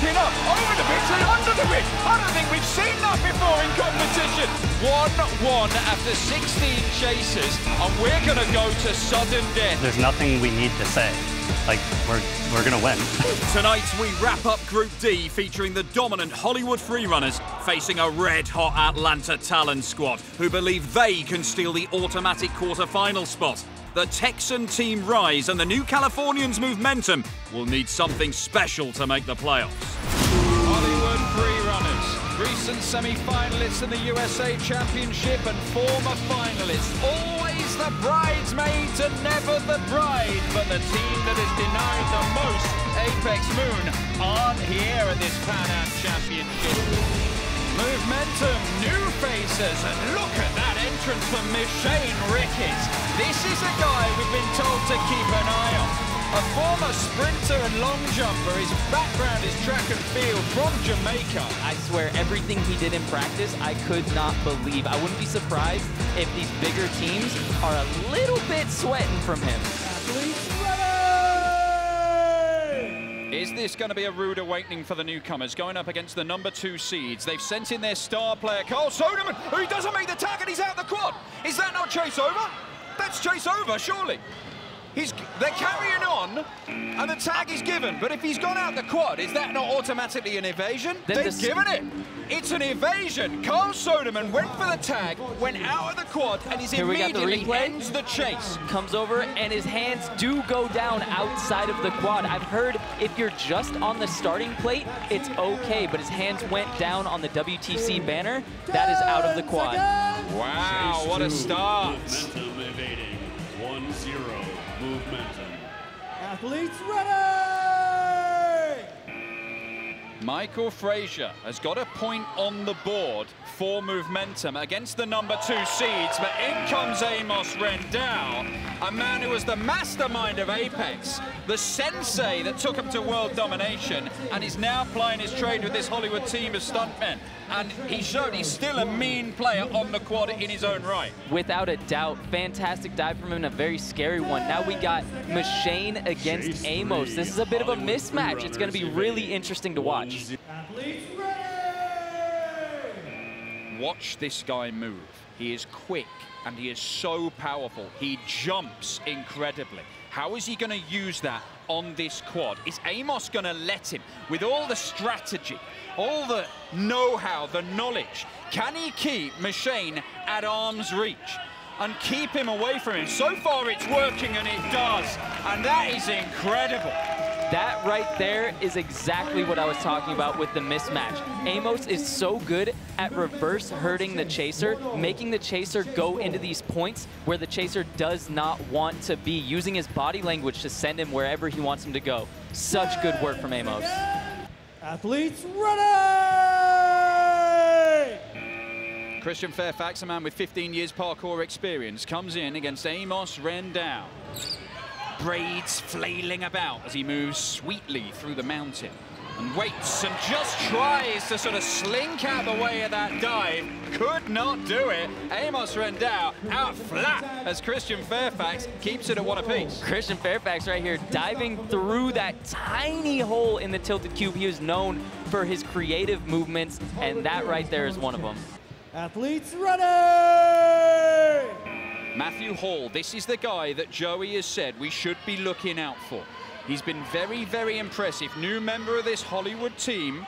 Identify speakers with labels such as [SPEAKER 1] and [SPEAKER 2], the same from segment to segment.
[SPEAKER 1] Looking up, over the bridge and under the bridge. I don't think we've seen that before in competition. 1-1 after 16 chases, and we're going to go to sudden death.
[SPEAKER 2] There's nothing we need to say. Like, we're, we're going to win.
[SPEAKER 1] Tonight we wrap up Group D featuring the dominant Hollywood Freerunners facing a red-hot Atlanta Talon squad who believe they can steal the automatic quarter-final spot. The Texan team Rise and the new Californians Momentum will need something special to make the playoffs. Hollywood Freerunners, recent semi-finalists in the USA Championship and former finalists. Always the bridesmaids and never the bride, but the team that has denied the most Apex Moon aren't here at this Pan Am Championship. Momentum, new faces, and look at that entrance from Mishane Ricketts. This is a guy we've been told to keep an eye on. A former sprinter and long jumper, his background is track and field from Jamaica.
[SPEAKER 3] I swear, everything he did in practice, I could not believe. I wouldn't be surprised if these bigger teams are a little bit sweating from him.
[SPEAKER 1] Is this going to be a rude awakening for the newcomers going up against the number two seeds? They've sent in their star player, Carl Soderman, who doesn't make the and he's out the quad. Is that not chase over? That's chase over, surely. He's, they're carrying on, and the tag is given. But if he's gone out the quad, is that not automatically an evasion?
[SPEAKER 3] Then
[SPEAKER 1] They've
[SPEAKER 3] the-
[SPEAKER 1] given it. It's an evasion. Carl Soderman went for the tag, went out of the quad, and he's
[SPEAKER 3] Here we got the
[SPEAKER 1] immediately ends the chase.
[SPEAKER 3] Comes over and his hands do go down outside of the quad. I've heard if you're just on the starting plate, it's okay, but his hands went down on the WTC banner. That is out of the quad.
[SPEAKER 1] Wow, what a start.
[SPEAKER 4] Momentum evading. 1-0 momentum.
[SPEAKER 5] Athletes ready!
[SPEAKER 1] Michael Frazier has got a point on the board for momentum against the number two seeds, but in comes Amos Rendao, a man who was the mastermind of Apex, the sensei that took him to world domination, and he's now plying his trade with this Hollywood team of stuntmen. And he showed he's still a mean player on the quad in his own right.
[SPEAKER 3] Without a doubt, fantastic dive from him and a very scary one. Now we got Machine against
[SPEAKER 4] Chase
[SPEAKER 3] Amos. This is a bit of a mismatch. It's going to be really interesting to watch.
[SPEAKER 4] 1-0.
[SPEAKER 5] Athletes ready!
[SPEAKER 1] Watch this guy move. He is quick and he is so powerful. He jumps incredibly. How is he going to use that on this quad? Is Amos going to let him with all the strategy, all the know-how, the knowledge? Can he keep Machine at arm's reach? And keep him away from him. So far it's working and it does. And that is incredible.
[SPEAKER 3] That right there is exactly what I was talking about with the mismatch. Amos is so good at reverse herding the chaser, making the chaser go into these points where the chaser does not want to be, using his body language to send him wherever he wants him to go. Such good work from Amos.
[SPEAKER 5] Athletes ready!
[SPEAKER 1] Christian Fairfax, a man with 15 years parkour experience, comes in against Amos Rendao. Braids flailing about as he moves sweetly through the mountain and waits and just tries to sort of slink out the way of that dive. Could not do it. Amos Rendao out flat as Christian Fairfax keeps it at one apiece.
[SPEAKER 3] Christian Fairfax right here diving through that tiny hole in the tilted cube. He is known for his creative movements, and that right there is one of them.
[SPEAKER 5] Athletes ready!
[SPEAKER 1] Matthew Hall, this is the guy that Joey has said we should be looking out for. He's been very, very impressive. New member of this Hollywood team.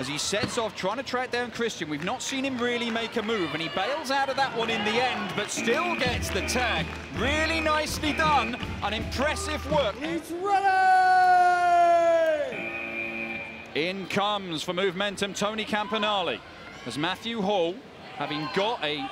[SPEAKER 1] As he sets off trying to track down Christian, we've not seen him really make a move, and he bails out of that one in the end, but still gets the tag. Really nicely done, and impressive work.
[SPEAKER 5] Athletes ready!
[SPEAKER 1] In comes for Momentum Tony Campanale as Matthew Hall, having got a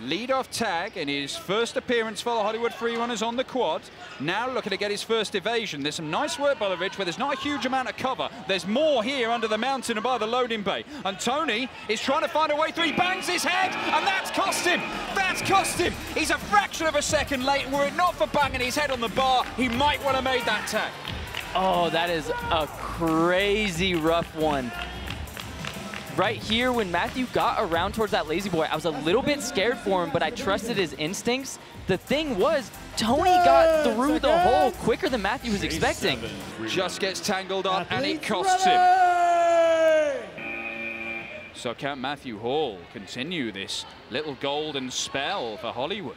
[SPEAKER 1] lead-off tag in his first appearance for the Hollywood Freerunners on the quad, now looking to get his first evasion. There's some nice work by the ridge where there's not a huge amount of cover. There's more here under the mountain and by the loading bay. And Tony is trying to find a way through. He bangs his head, and that's cost him. That's cost him. He's a fraction of a second late, and were it not for banging his head on the bar, he might well have made that tag.
[SPEAKER 3] Oh, that is a crazy rough one. Right here, when Matthew got around towards that lazy boy, I was a little bit scared for him, but I trusted his instincts. The thing was, Tony got through the hole quicker than Matthew was expecting.
[SPEAKER 1] Just gets tangled up, and it costs him. So can Matthew Hall continue this little golden spell for Hollywood?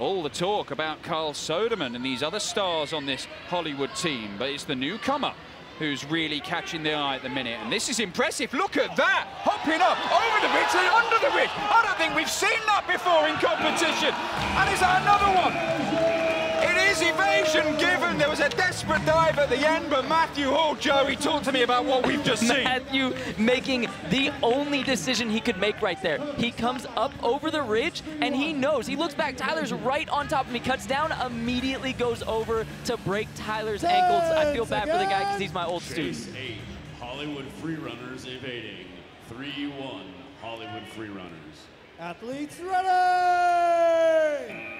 [SPEAKER 1] All the talk about Carl Soderman and these other stars on this Hollywood team, but it's the newcomer who's really catching the eye at the minute. And this is impressive. Look at that. Hopping up over the ridge and under the ridge. I don't think we've seen that before in competition. And is that another one? It is evasion given. There was a desperate dive at the end, but Matthew Hall, Joey, talk to me about what we've just seen.
[SPEAKER 3] Matthew making the only decision he could make right there. He comes up over the ridge and he knows. He looks back. Tyler's right on top of him. He cuts down, immediately goes over to break Tyler's ankles. I feel bad for the guy because he's my old student.
[SPEAKER 4] Chase 8, Hollywood Freerunners evading. 3-1, Hollywood Freerunners.
[SPEAKER 5] Athletes running!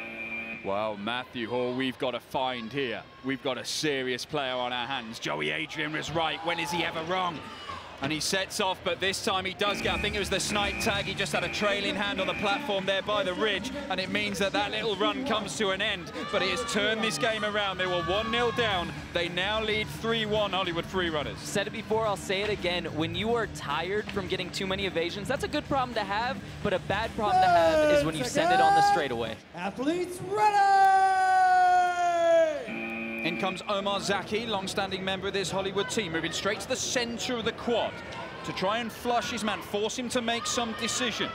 [SPEAKER 1] Well, Matthew Hall, we've got a find here. We've got a serious player on our hands. Joey Adrian was right. When is he ever wrong? And he sets off, but this time he does get, I think it was the snipe tag. He just had a trailing hand on the platform there by the ridge, and it means that that little run comes to an end. But it has turned this game around. They were 1-0 down. They now lead 3-1 Hollywood Free Runners.
[SPEAKER 3] Said it before, I'll say it again. When you are tired from getting too many evasions, that's a good problem to have, but a bad problem to have is when you send it on the straightaway.
[SPEAKER 5] Athletes running!
[SPEAKER 1] In comes Omar Zaki, long-standing member of this Hollywood team, moving straight to the center of the quad to try and flush his man, force him to make some decisions.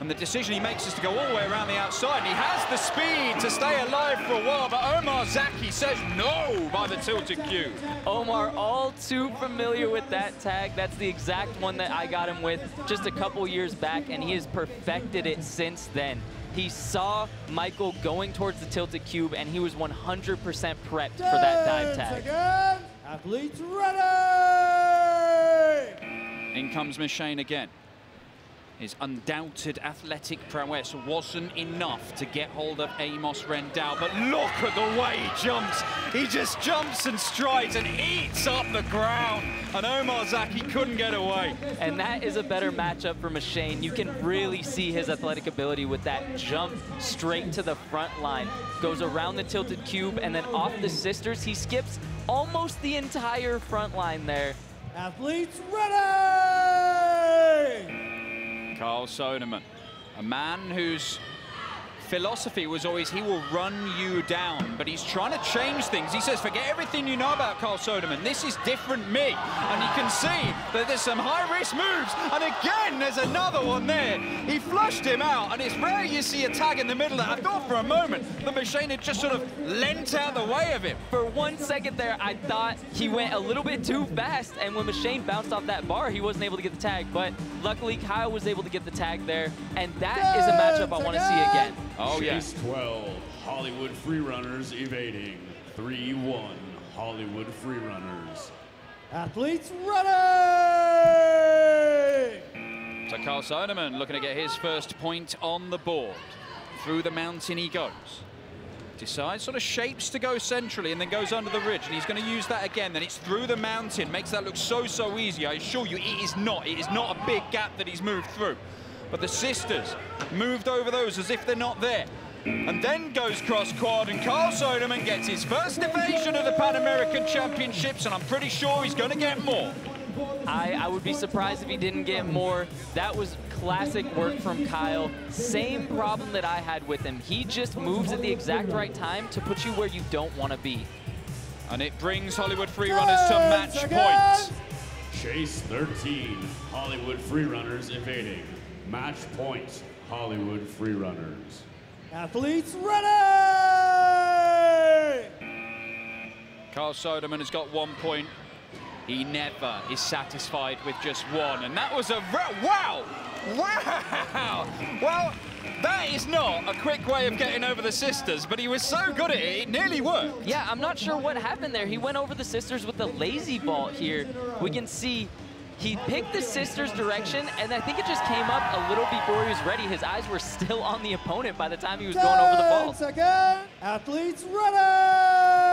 [SPEAKER 1] And the decision he makes is to go all the way around the outside. He has the speed to stay alive for a while, but Omar Zaki says no by the tilted cube.
[SPEAKER 3] Omar, all too familiar with that tag. That's the exact one that I got him with just a couple years back, and he has perfected it since then. He saw Michael going towards the tilted cube, and he was 100% prepped for that dive
[SPEAKER 5] Ten
[SPEAKER 3] tag.
[SPEAKER 5] seconds. Athletes running!
[SPEAKER 1] In comes Machine again. His undoubted athletic prowess wasn't enough to get hold of Amos Rendao, but look at the way he jumps. He just jumps and strides and eats up the ground. And Omar Zaki couldn't get away.
[SPEAKER 3] And that is a better matchup for Machine. You can really see his athletic ability with that jump straight to the front line. Goes around the tilted cube and then off the sisters. He skips almost the entire front line there.
[SPEAKER 5] Athletes running!
[SPEAKER 1] Carl Soderman, a man whose philosophy was always he will run you down, but he's trying to change things. He says, forget everything you know about Carl Soderman. This is different me. And you can see that there's some high-risk moves. And again, there's another one there. He flushed him out, and it's rare you see a tag in the middle. I thought for a moment the machine had just sort of lent out the way of him.
[SPEAKER 3] For one second there, I thought he went a little bit too fast, and when Machine bounced off that bar, he wasn't able to get the tag. But luckily, Kyle was able to get the tag there, and that is a matchup I want to see again.
[SPEAKER 1] Oh, yeah.
[SPEAKER 4] 12, Hollywood Freerunners evading. 3-1, Hollywood Freerunners.
[SPEAKER 5] Athletes running!
[SPEAKER 1] So Carl Soderman looking to get his first point on the board. Through the mountain he goes. Decides, sort of shapes to go centrally and then goes under the ridge. And he's going to use that again. Then it's through the mountain. Makes that look so, so easy. I assure you, it is not. It is not a big gap that he's moved through. But the sisters moved over those as if they're not there. And then goes cross quad, and Carl Soderman gets his first evasion of the Pan American Championships, and I'm pretty sure he's going to get more.
[SPEAKER 3] I, I would be surprised if he didn't get more. That was classic work from Kyle. Same problem that I had with him. He just moves at the exact right time to put you where you don't want to be.
[SPEAKER 1] And it brings Hollywood Freerunners to match point.
[SPEAKER 4] Chase 13, Hollywood Freerunners evading. Match point, Hollywood Freerunners.
[SPEAKER 5] Athletes running!
[SPEAKER 1] Carl Soderman has got one point. He never is satisfied with just one. And that was a re- wow! Wow! Well, that is not a quick way of getting over the sisters, but he was so good at it, it nearly worked.
[SPEAKER 3] Yeah, I'm not sure what happened there. He went over the sisters with the lazy vault here. We can see he picked the sisters' direction, and I think it just came up a little before he was ready. His eyes were still on the opponent by the time he was going over the ball.
[SPEAKER 5] seconds. Athletes running!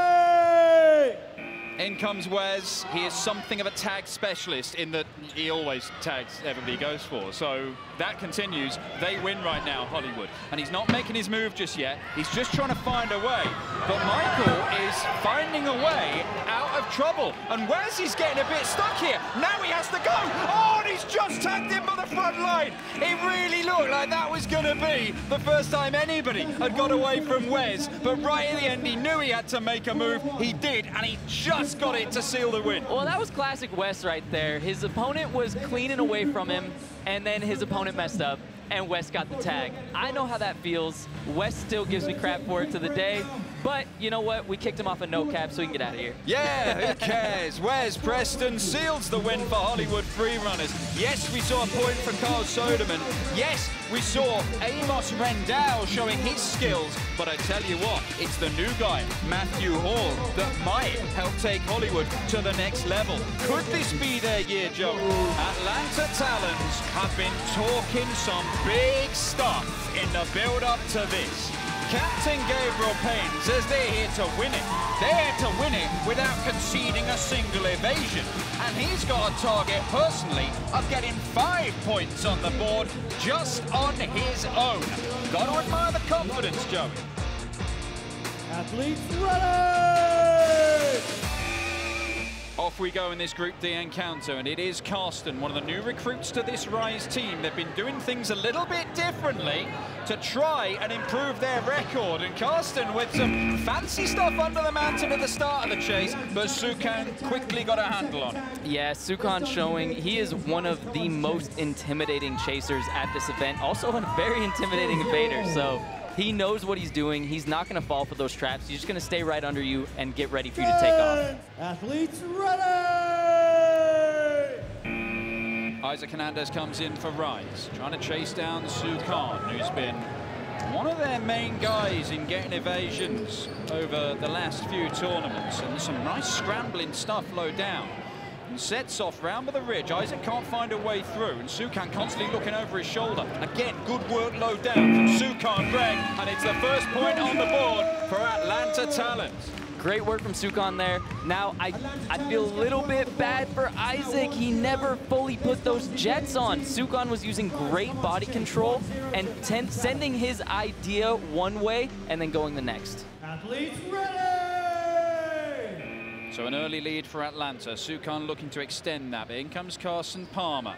[SPEAKER 1] In comes Wes. He is something of a tag specialist in that he always tags everybody he goes for. So that continues. They win right now, Hollywood. And he's not making his move just yet. He's just trying to find a way. But Michael is finding a way out of trouble. And Wes is getting a bit stuck here. Now he has to go. Oh, and he's just tagged in by the front line. It really looked like that was going to be the first time anybody had got away from Wes, but right at the end he knew he had to make a move. He did, and he just got it to seal the win.
[SPEAKER 3] Well, that was classic Wes right there. His opponent was cleaning away from him, and then his opponent messed up, and Wes got the tag. I know how that feels. Wes still gives me crap for it to the day, but you know what? We kicked him off a no cap, so we can get out of here.
[SPEAKER 1] Yeah, who cares? Wes Preston seals the win for Hollywood Freerunners. Yes, we saw a point for Carl Soderman. Yes, we saw Amos Rendao showing his skills. But I tell you what, it's the new guy, Matthew Hall, that might help take Hollywood to the next level. Could this be their year, Joe? Atlanta Talons have been talking some big stuff in the build-up to this. Captain Gabriel Payne says they're here to win it. They're here to win it without conceding a single evasion. And he's got a target personally of getting five points on the board just on his own. Got to admire the confidence, Joey.
[SPEAKER 5] Athletes ready!
[SPEAKER 1] Off we go in this Group D encounter, and it is Karsten, one of the new recruits to this Rise team. They've been doing things a little bit differently to try and improve their record. And Karsten with some fancy stuff under the mountain at the start of the chase, but Sukan quickly got a handle on it.
[SPEAKER 3] Yeah, Sukan showing he is one of the most intimidating chasers at this event. Also a very intimidating evader, so he knows what he's doing. He's not going to fall for those traps. He's just going to stay right under you and get ready for you to take off.
[SPEAKER 5] Athletes ready!
[SPEAKER 1] Isaac Hernandez comes in for Rise, trying to chase down Sukan, who's been one of their main guys in getting evasions over the last few tournaments. And some nice scrambling stuff low down. And sets off round by the ridge. Isaac can't find a way through, and Sukan constantly looking over his shoulder. Again, good work low down from Sukan Greg, and it's the first point on the board for Atlanta Talons.
[SPEAKER 3] Great work from Sukan there. Now, I, I feel a little bit bad for Isaac. He never fully put those jets on. Sukan was using great body control and sending his idea one way and then going the next.
[SPEAKER 5] Athletes ready!
[SPEAKER 1] So an early lead for Atlanta. Sukan looking to extend that. In comes Carson Palmer.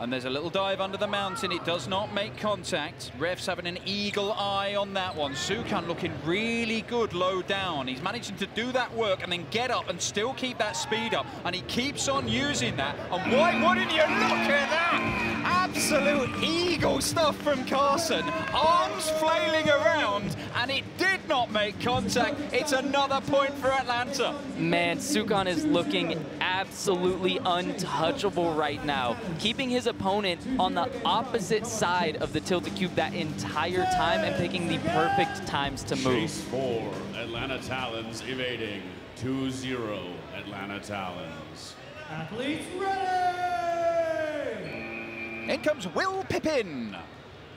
[SPEAKER 1] And there's a little dive under the mountain. It does not make contact. Refs having an eagle eye on that one. Sukan looking really good low down. He's managing to do that work and then get up and still keep that speed up. And he keeps on using that. And why wouldn't you look at that? Absolute eagle stuff from Carson. Arms flailing around and it did not make contact. It's another point for Atlanta.
[SPEAKER 3] Man, Sukan is looking absolutely untouchable right now. Keeping his opponent on the opposite side of the tilted cube that entire time and picking the perfect times to move.
[SPEAKER 4] Chase four, Atlanta Talons evading 2-0 Atlanta Talons.
[SPEAKER 5] Athletes ready!
[SPEAKER 1] In comes Will Pippin.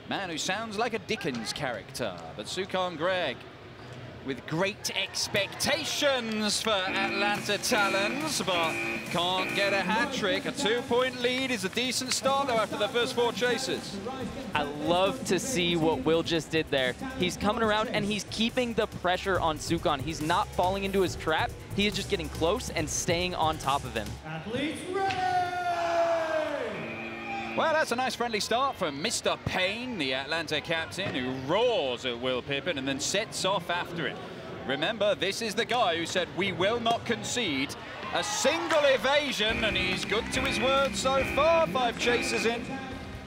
[SPEAKER 1] Man who sounds like a Dickens character. But Sukan Greg with great expectations for Atlanta Talons, but can't get a hat trick. A two-point lead is a decent start, though, after the first four chases.
[SPEAKER 3] I love to see what Will just did there. He's coming around and he's keeping the pressure on Sukan. He's not falling into his trap. He is just getting close and staying on top of him.
[SPEAKER 5] Athletes ready!
[SPEAKER 1] Well, that's a nice friendly start from Mr. Payne, the Atlanta captain, who roars at Will Pippin and then sets off after it. Remember, this is the guy who said, we will not concede a single evasion, and he's good to his word so far. Five chases in.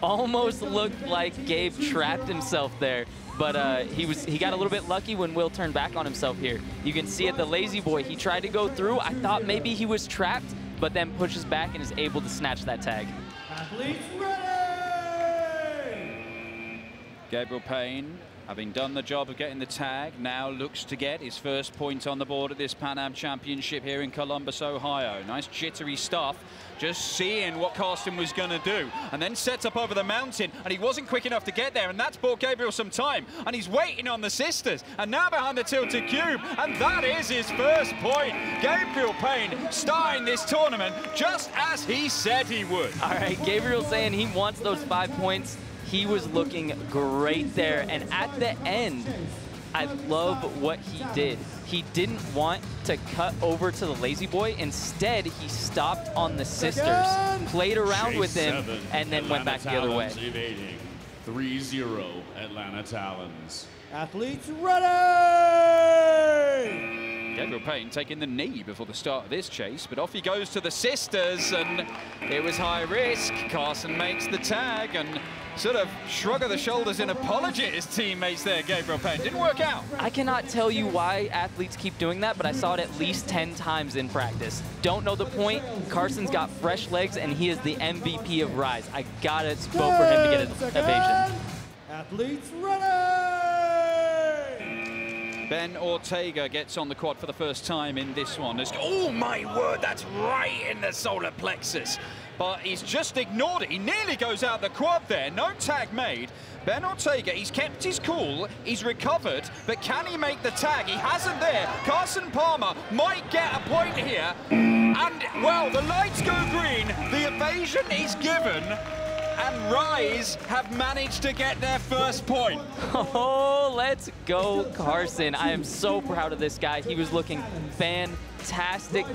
[SPEAKER 3] Almost looked like Gabe trapped himself there. But uh, he was he got a little bit lucky when Will turned back on himself here. You can see it, the lazy boy. He tried to go through. I thought maybe he was trapped, but then pushes back and is able to snatch that tag.
[SPEAKER 5] Athletes
[SPEAKER 1] Gabriel Payne, having done the job of getting the tag, now looks to get his first point on the board at this Pan Am Championship here in Columbus, Ohio. Nice jittery stuff, just seeing what Carsten was going to do. And then sets up over the mountain, and he wasn't quick enough to get there, and that's bought Gabriel some time. And he's waiting on the sisters, and now behind the tilted cube, and that is his first point. Gabriel Payne starting this tournament just as he said he would.
[SPEAKER 3] All right, Gabriel saying he wants those five points. He was looking great there. And at the end, I love what he did. He didn't want to cut over to the Lazy Boy. Instead, he stopped on the sisters, played around
[SPEAKER 4] Chase
[SPEAKER 3] with him,
[SPEAKER 4] seven,
[SPEAKER 3] and then went
[SPEAKER 4] Atlanta
[SPEAKER 3] back the other way.
[SPEAKER 4] Talons Evading 3-0 Atlanta Talons.
[SPEAKER 5] Athletes ready!
[SPEAKER 1] Gabriel Payne taking the knee before the start of this chase, but off he goes to the sisters, and it was high risk. Carson makes the tag and sort of shrug of the shoulders in apology at his teammates there, Gabriel Payne. Didn't work out.
[SPEAKER 3] I cannot tell you why athletes keep doing that, but I saw it at least 10 times in practice. Don't know the point. Carson's got fresh legs, and he is the MVP of Rise. I gotta vote for him to get an evasion.
[SPEAKER 5] Athletes ready!
[SPEAKER 1] Ben Ortega gets on the quad for the first time in this one. It's- oh my word, that's right in the solar plexus. But he's just ignored it. He nearly goes out the quad there. No tag made. Ben Ortega, he's kept his cool, he's recovered, but can he make the tag? He hasn't there. Carson Palmer might get a point here. And, well, the lights go green, the evasion is given, and Rise have managed to get their first point.
[SPEAKER 3] Oh, let's go, Carson. I am so proud of this guy. He was looking fantastic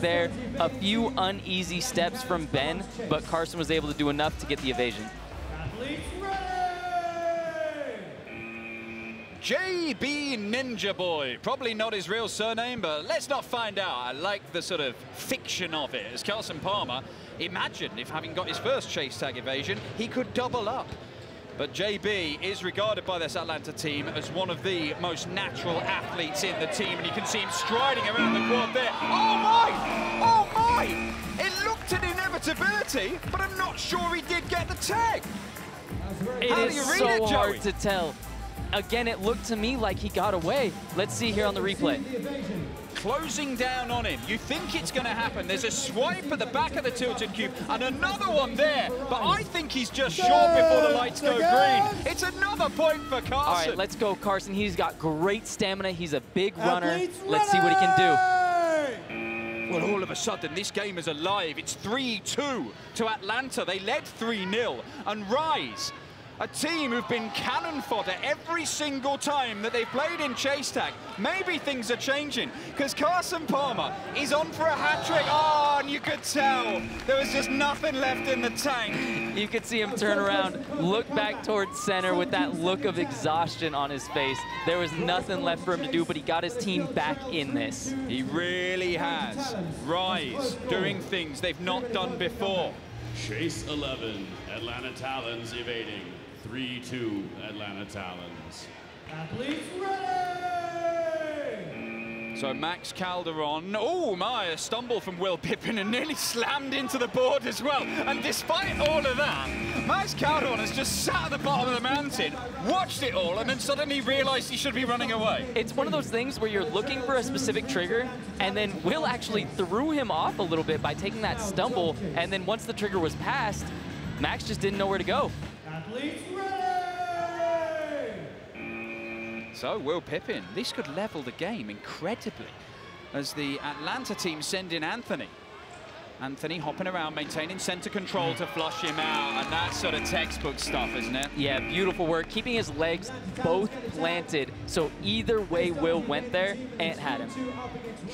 [SPEAKER 3] there. A few uneasy steps from Ben, but Carson was able to do enough to get the evasion.
[SPEAKER 1] JB Ninja Boy. Probably not his real surname, but let's not find out. I like the sort of fiction of it. As Carson Palmer, imagine if having got his first chase tag evasion, he could double up. But JB is regarded by this Atlanta team as one of the most natural athletes in the team, and you can see him striding around the quad there. Oh my! Oh my! It looked an inevitability, but I'm not sure he did get the tag.
[SPEAKER 3] It
[SPEAKER 1] How do you read
[SPEAKER 3] so
[SPEAKER 1] it,
[SPEAKER 3] hard to tell. Again, it looked to me like he got away. Let's see here on the replay.
[SPEAKER 1] Closing down on him. You think it's going to happen. There's a swipe at the back of the tilted cube and another one there. But I think he's just short before the lights go green. It's another point for Carson.
[SPEAKER 3] All right, let's go, Carson. He's got great stamina. He's a big runner. Let's see what he can do.
[SPEAKER 1] Well, all of a sudden, this game is alive. It's 3-2 to Atlanta. They led 3-0. And Rise, a team who've been cannon fodder every single time that they've played in Chase Tag. Maybe things are changing, because Carson Palmer is on for a hat-trick. Oh, and you could tell there was just nothing left in the tank.
[SPEAKER 3] You could see him turn around, look back towards center with that look of exhaustion on his face. There was nothing left for him to do, but he got his team back in this.
[SPEAKER 1] He really has. Rise, doing things they've not done before.
[SPEAKER 4] Chase 11, Atlanta Talons evading 3-2 Atlanta Talons.
[SPEAKER 5] Athletes ready!
[SPEAKER 1] So Max Calderon, oh my, a stumble from Will Pippin and nearly slammed into the board as well. And despite all of that, Max Calderon has just sat at the bottom of the mountain, watched it all, and then suddenly realized he should be running away.
[SPEAKER 3] It's one of those things where you're looking for a specific trigger, and then Will actually threw him off a little bit by taking that stumble, and then once the trigger was passed, Max just didn't know where to go.
[SPEAKER 5] Athletes
[SPEAKER 1] So Will Pippin, this could level the game incredibly as the Atlanta team send in Anthony. Anthony hopping around, maintaining center control to flush him out, and that's sort of textbook stuff, isn't it?
[SPEAKER 3] Yeah, beautiful work, keeping his legs both planted, so either way Will went there, Ant had him.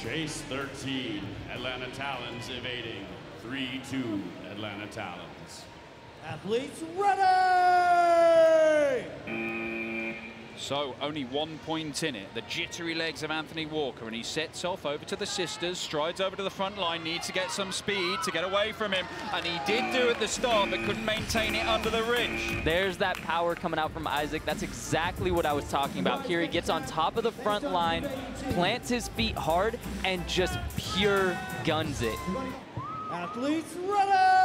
[SPEAKER 4] Chase 13, Atlanta Talons evading 3-2 Atlanta Talons.
[SPEAKER 5] Athletes ready!
[SPEAKER 1] So only one point in it. The jittery legs of Anthony Walker, and he sets off over to the sisters, strides over to the front line, needs to get some speed to get away from him, and he did do at the start, but couldn't maintain it under the ridge.
[SPEAKER 3] There's that power coming out from Isaac. That's exactly what I was talking about. Here he gets on top of the front line, plants his feet hard, and just pure guns it.
[SPEAKER 5] Athletes ready!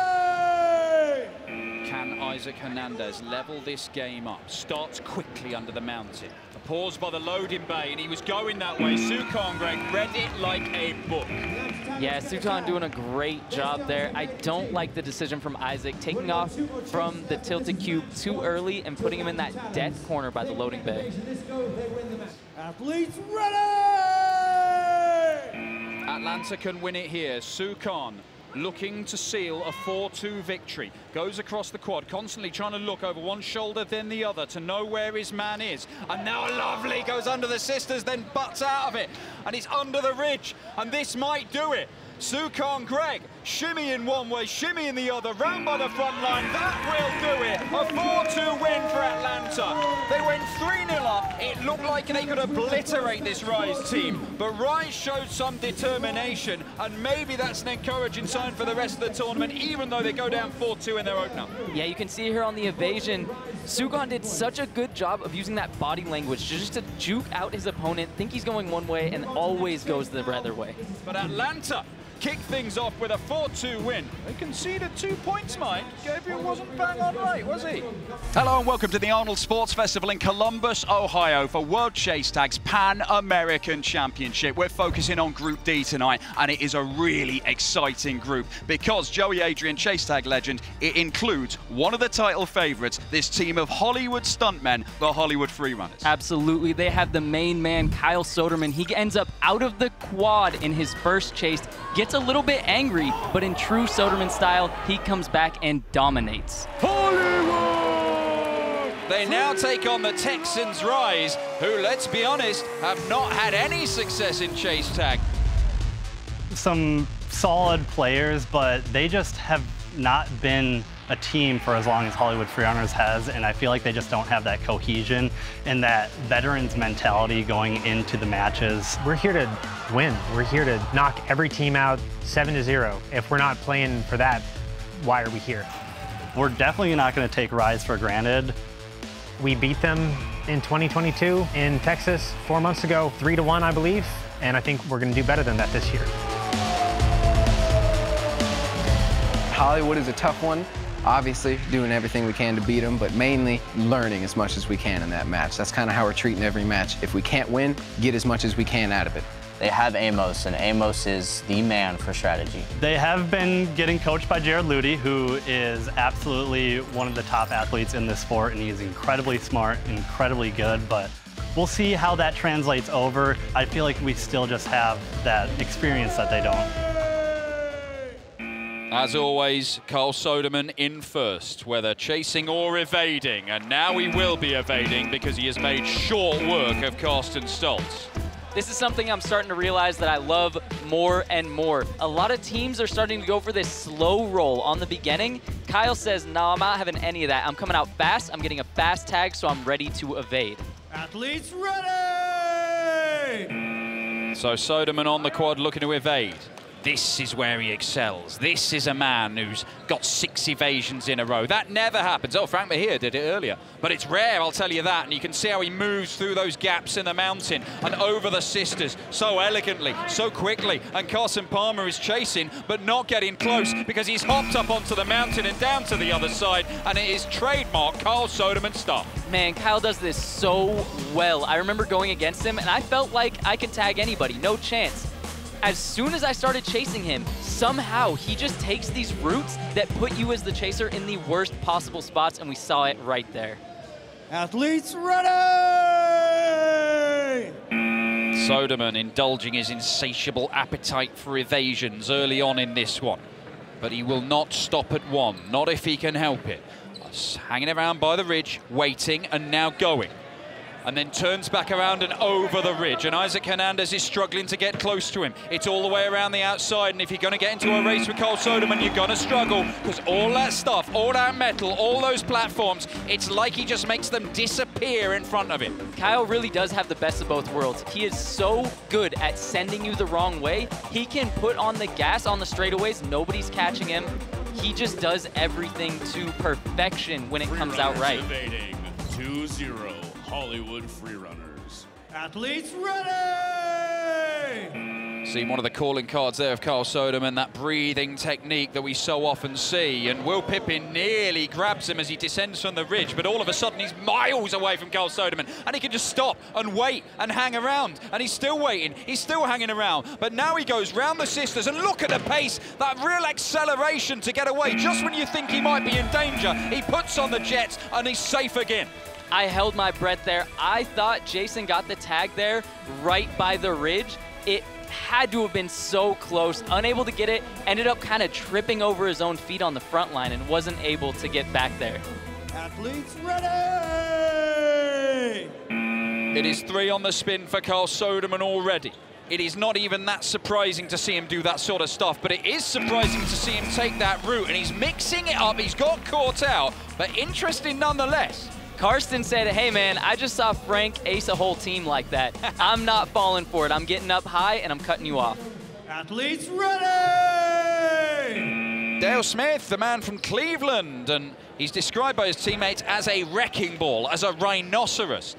[SPEAKER 1] Can Isaac Hernandez level this game up? Starts quickly under the mountain. A pause by the loading bay, and he was going that way. Sukan Greg read it like a book.
[SPEAKER 3] Yeah, Sutan doing a great job there. I don't like the decision from Isaac taking off from the tilted cube too early and putting him in that death corner by the loading bay.
[SPEAKER 5] Athletes ready!
[SPEAKER 1] Atlanta can win it here. Sukan looking to seal a 4-2 victory. Goes across the quad, constantly trying to look over one shoulder then the other to know where his man is. And now Lovely goes under the sisters, then butts out of it. And he's under the ridge. And this might do it. Sukan Greg, shimmy in one way, shimmy in the other, round by the front line. That will do it. A 4-2 win for Atlanta. They went 3-0 up. It looked like they could obliterate this Rise team. But Rise showed some determination, and maybe that's an encouraging sign for the rest of the tournament, even though they go down 4-2 in their opener.
[SPEAKER 3] Yeah, you can see here on the evasion, Sukan did such a good job of using that body language just to juke out his opponent, think he's going one way, and always goes the other way.
[SPEAKER 1] But Atlanta kick things off with a 4-2 win. They conceded two points, Mike. Gabriel wasn't bang on right, was he? Hello and welcome to the Arnold Sports Festival in Columbus, Ohio for World Chase Tag's Pan American Championship. We're focusing on Group D tonight, and it is a really exciting group because Joey Adrian Chase Tag legend, it includes one of the title favorites, this team of Hollywood stuntmen, the Hollywood Freerunners.
[SPEAKER 3] Absolutely. They have the main man, Kyle Soderman. He ends up out of the quad in his first chase, gets a little bit angry, but in true Soderman style, he comes back and dominates.
[SPEAKER 1] Hollywood! They now take on the Texans Rise, who, let's be honest, have not had any success in chase tag.
[SPEAKER 2] Some solid players, but they just have not been a team for as long as Hollywood Freerunners has, and I feel like they just don't have that cohesion and that veterans mentality going into the matches.
[SPEAKER 6] We're here to win. We're here to knock every team out 7 to 0. If we're not playing for that, why are we here?
[SPEAKER 2] We're definitely not going to take Rise for granted.
[SPEAKER 6] We beat them in 2022 in Texas four months ago, 3 to 1, I believe, and I think we're going to do better than that this year.
[SPEAKER 7] Hollywood is a tough one. Obviously, doing everything we can to beat them, but mainly learning as much as we can in that match. That's kind of how we're treating every match. If we can't win, get as much as we can out of it.
[SPEAKER 8] They have Amos, and Amos is the man for strategy.
[SPEAKER 2] They have been getting coached by Jared Ludy, who is absolutely one of the top athletes in this sport, and he's incredibly smart, incredibly good, but we'll see how that translates over. I feel like we still just have that experience that they don't.
[SPEAKER 1] As always, Carl Soderman in first, whether chasing or evading. And now he will be evading because he has made short work of Karsten Stoltz.
[SPEAKER 3] This is something I'm starting to realize that I love more and more. A lot of teams are starting to go for this slow roll on the beginning. Kyle says, no, I'm not having any of that. I'm coming out fast. I'm getting a fast tag, so I'm ready to evade.
[SPEAKER 5] Athletes ready!
[SPEAKER 1] So Soderman on the quad looking to evade. This is where he excels. This is a man who's got six evasions in a row. That never happens. Oh, Frank Mahir did it earlier. But it's rare, I'll tell you that. And you can see how he moves through those gaps in the mountain and over the sisters so elegantly, so quickly. And Carson Palmer is chasing, but not getting close because he's hopped up onto the mountain and down to the other side. And it is trademark Carl Soderman stuff.
[SPEAKER 3] Man, Kyle does this so well. I remember going against him, and I felt like I could tag anybody. No chance as soon as I started chasing him, somehow he just takes these routes that put you as the chaser in the worst possible spots, and we saw it right there.
[SPEAKER 5] Athletes ready!
[SPEAKER 1] Soderman indulging his insatiable appetite for evasions early on in this one. But he will not stop at one, not if he can help it. Hanging around by the ridge, waiting, and now going and then turns back around and over the ridge. And Isaac Hernandez is struggling to get close to him. It's all the way around the outside, and if you're going to get into a race with Cole Soderman, you're going to struggle because all that stuff, all that metal, all those platforms, it's like he just makes them disappear in front of him.
[SPEAKER 3] Kyle really does have the best of both worlds. He is so good at sending you the wrong way. He can put on the gas on the straightaways. Nobody's catching him. He just does everything to perfection when it comes out right.
[SPEAKER 4] 2-0. Hollywood Freerunners.
[SPEAKER 5] Athletes ready!
[SPEAKER 1] See one of the calling cards there of Carl Soderman, that breathing technique that we so often see. And Will Pippin nearly grabs him as he descends from the ridge, but all of a sudden he's miles away from Carl Soderman. And he can just stop and wait and hang around. And he's still waiting, he's still hanging around. But now he goes round the sisters and look at the pace, that real acceleration to get away. Just when you think he might be in danger, he puts on the jets and he's safe again.
[SPEAKER 3] I held my breath there. I thought Jason got the tag there right by the ridge. It had to have been so close, unable to get it, ended up kind of tripping over his own feet on the front line and wasn't able to get back there.
[SPEAKER 5] Athletes ready!
[SPEAKER 1] It is three on the spin for Carl Soderman already. It is not even that surprising to see him do that sort of stuff, but it is surprising to see him take that route, and he's mixing it up. He's got caught out, but interesting nonetheless.
[SPEAKER 3] Karsten said, hey man, I just saw Frank ace a whole team like that. I'm not falling for it. I'm getting up high and I'm cutting you off.
[SPEAKER 5] Athletes ready!
[SPEAKER 1] Dale Smith, the man from Cleveland, and he's described by his teammates as a wrecking ball, as a rhinoceros.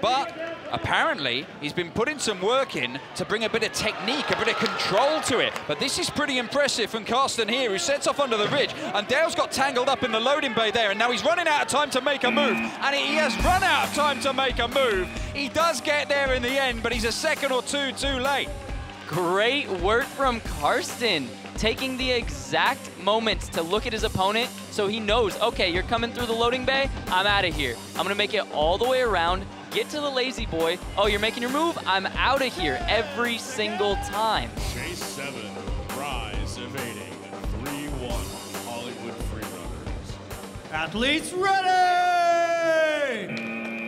[SPEAKER 1] But apparently, he's been putting some work in to bring a bit of technique, a bit of control to it. But this is pretty impressive from Karsten here, who sets off under the ridge. And Dale's got tangled up in the loading bay there, and now he's running out of time to make a move. And he has run out of time to make a move. He does get there in the end, but he's a second or two too late.
[SPEAKER 3] Great work from Karsten, taking the exact moments to look at his opponent so he knows, okay, you're coming through the loading bay, I'm out of here. I'm gonna make it all the way around, get to the lazy boy. Oh, you're making your move? I'm out of here every single time.
[SPEAKER 4] Chase 7, Rise evading. 3-1, Hollywood Freerunners.
[SPEAKER 5] Athletes ready!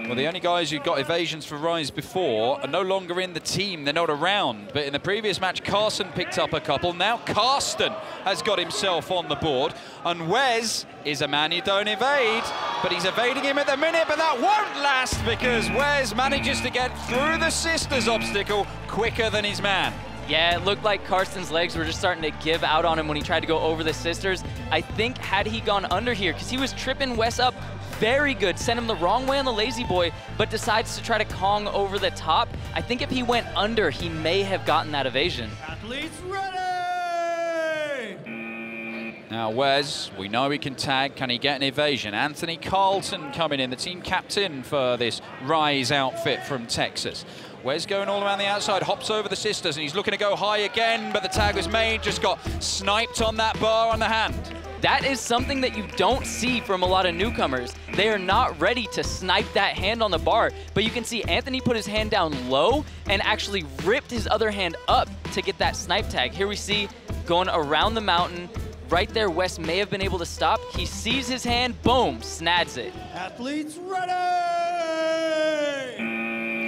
[SPEAKER 1] Well, the only guys who got evasions for Rise before are no longer in the team. They're not around. But in the previous match, Carson picked up a couple. Now Karsten has got himself on the board. And Wes is a man you don't evade. But he's evading him at the minute, but that won't last because Wes manages to get through the sisters obstacle quicker than his man.
[SPEAKER 3] Yeah, it looked like Karsten's legs were just starting to give out on him when he tried to go over the sisters. I think had he gone under here, because he was tripping Wes up very good, sent him the wrong way on the lazy boy, but decides to try to Kong over the top. I think if he went under, he may have gotten that evasion.
[SPEAKER 5] Athletes ready!
[SPEAKER 1] Now Wes, we know he can tag. Can he get an evasion? Anthony Carlton coming in, the team captain for this Rise outfit from Texas. Wes going all around the outside, hops over the sisters, and he's looking to go high again, but the tag was made, just got sniped on that bar on the hand.
[SPEAKER 3] That is something that you don't see from a lot of newcomers. They are not ready to snipe that hand on the bar, but you can see Anthony put his hand down low and actually ripped his other hand up to get that snipe tag. Here we see going around the mountain. Right there, Wes may have been able to stop. He sees his hand, boom, snags it.
[SPEAKER 5] Athletes ready!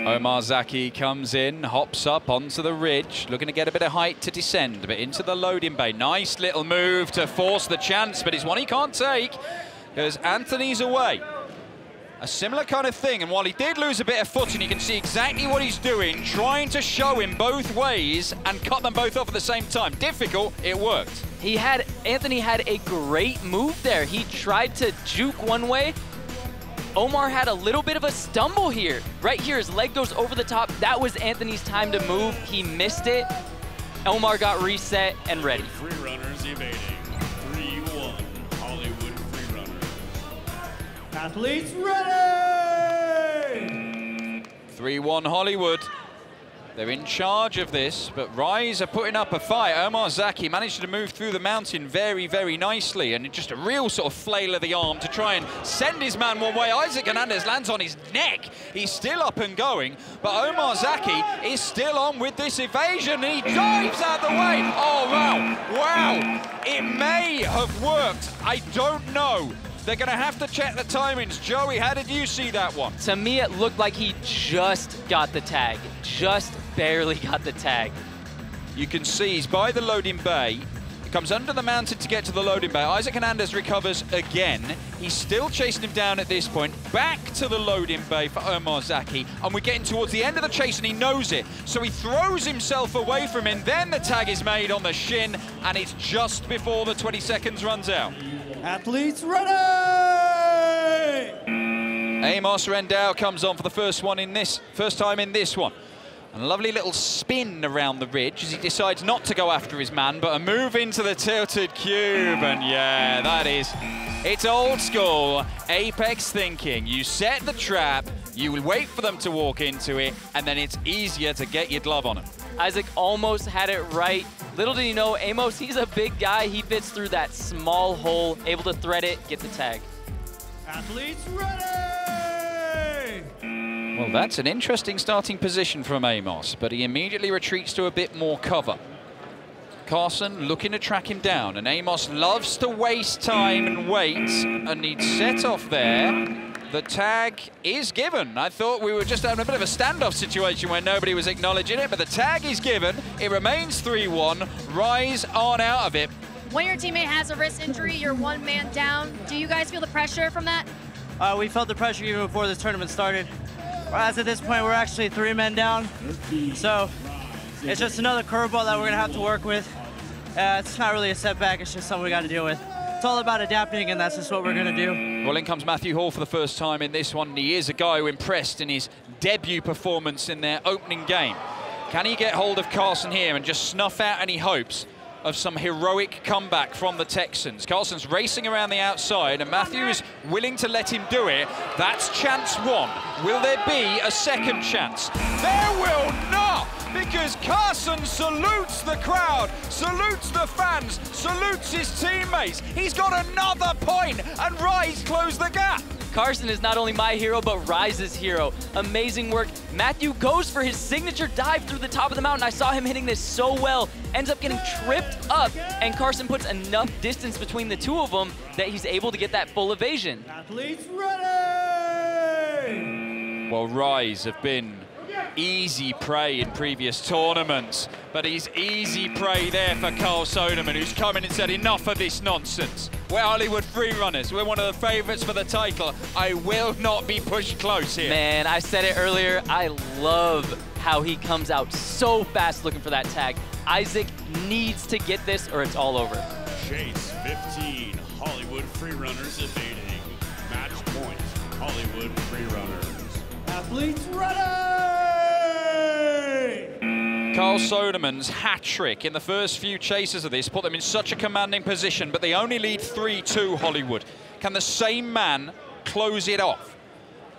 [SPEAKER 1] Omar Zaki comes in, hops up onto the ridge, looking to get a bit of height to descend, but into the loading bay. Nice little move to force the chance, but it's one he can't take because Anthony's away. A similar kind of thing, and while he did lose a bit of footing, you can see exactly what he's doing, trying to show him both ways and cut them both off at the same time. Difficult, it worked.
[SPEAKER 3] He had, Anthony had a great move there. He tried to juke one way, Omar had a little bit of a stumble here. Right here, his leg goes over the top. That was Anthony's time to move. He missed it. Omar got reset and ready.
[SPEAKER 4] Free runners evading. 3-1, Hollywood Freerunners.
[SPEAKER 5] Athletes ready!
[SPEAKER 1] 3-1 Hollywood. They're in charge of this, but Rise are putting up a fight. Omar Zaki managed to move through the mountain very, very nicely, and just a real sort of flail of the arm to try and send his man one way. Isaac Hernandez lands on his neck. He's still up and going, but Omar Zaki is still on with this evasion, he dives out the way. Oh, wow. Wow. It may have worked. I don't know. They're going to have to check the timings. Joey, how did you see that one?
[SPEAKER 3] To me, it looked like he just got the tag. Just barely got the tag.
[SPEAKER 1] You can see he's by the loading bay. He comes under the mountain to get to the loading bay. Isaac Hernandez recovers again. He's still chasing him down at this point. Back to the loading bay for Omar Zaki. And we're getting towards the end of the chase and he knows it. So he throws himself away from him. Then the tag is made on the shin and it's just before the 20 seconds runs out.
[SPEAKER 5] Athletes ready!
[SPEAKER 1] Amos Rendao comes on for the first one in this, first time in this one. And a lovely little spin around the ridge as he decides not to go after his man, but a move into the tilted cube. And yeah, that is, it's old school Apex thinking. You set the trap, you wait for them to walk into it, and then it's easier to get your glove on them.
[SPEAKER 3] Isaac almost had it right. Little did he know, Amos, he's a big guy. He fits through that small hole, able to thread it, get the tag.
[SPEAKER 5] Athletes ready!
[SPEAKER 1] Well, that's an interesting starting position from Amos, but he immediately retreats to a bit more cover. Carson looking to track him down, and Amos loves to waste time and wait, and he'd set off there. The tag is given. I thought we were just having a bit of a standoff situation where nobody was acknowledging it, but the tag is given. It remains 3-1. Rise on out of it.
[SPEAKER 9] When your teammate has a wrist injury, you're one man down. Do you guys feel the pressure from that?
[SPEAKER 10] Uh, we felt the pressure even before this tournament started. Whereas at this point, we're actually three men down. So it's just another curveball that we're to have to work with. Uh, it's not really a setback, it's just something we got to deal with. It's all about adapting, and that's just what we're going to do.
[SPEAKER 1] Well, in comes Matthew Hall for the first time in this one. He is a guy who impressed in his debut performance in their opening game. Can he get hold of Carson here and just snuff out any hopes of some heroic comeback from the Texans? Carson's racing around the outside, and Matthew is willing to let him do it. That's chance one. Will there be a second chance? There will not! Because Carson salutes the crowd, salutes the fans, salutes his teammates. He's got another point, and Rise close the gap.
[SPEAKER 3] Carson is not only my hero, but Rise's hero. Amazing work. Matthew goes for his signature dive through the top of the mountain. I saw him hitting this so well. Ends up getting tripped up, and Carson puts enough distance between the two of them that he's able to get that full evasion.
[SPEAKER 5] Athletes ready!
[SPEAKER 1] Well, Rise have been easy prey in previous tournaments, but he's easy prey there for Carl Soderman, who's come in and said, enough of this nonsense. We're Hollywood free runners. We're one of the favourites for the title. I will not be pushed close here.
[SPEAKER 3] Man, I said it earlier. I love how he comes out so fast looking for that tag. Isaac needs to get this or it's all over.
[SPEAKER 4] Chase 15, Hollywood Freerunners evading. Match point, Hollywood free runners.
[SPEAKER 5] Athletes ready!
[SPEAKER 1] Carl Soderman's hat trick in the first few chases of this put them in such a commanding position, but they only lead 3-2 Hollywood. Can the same man close it off?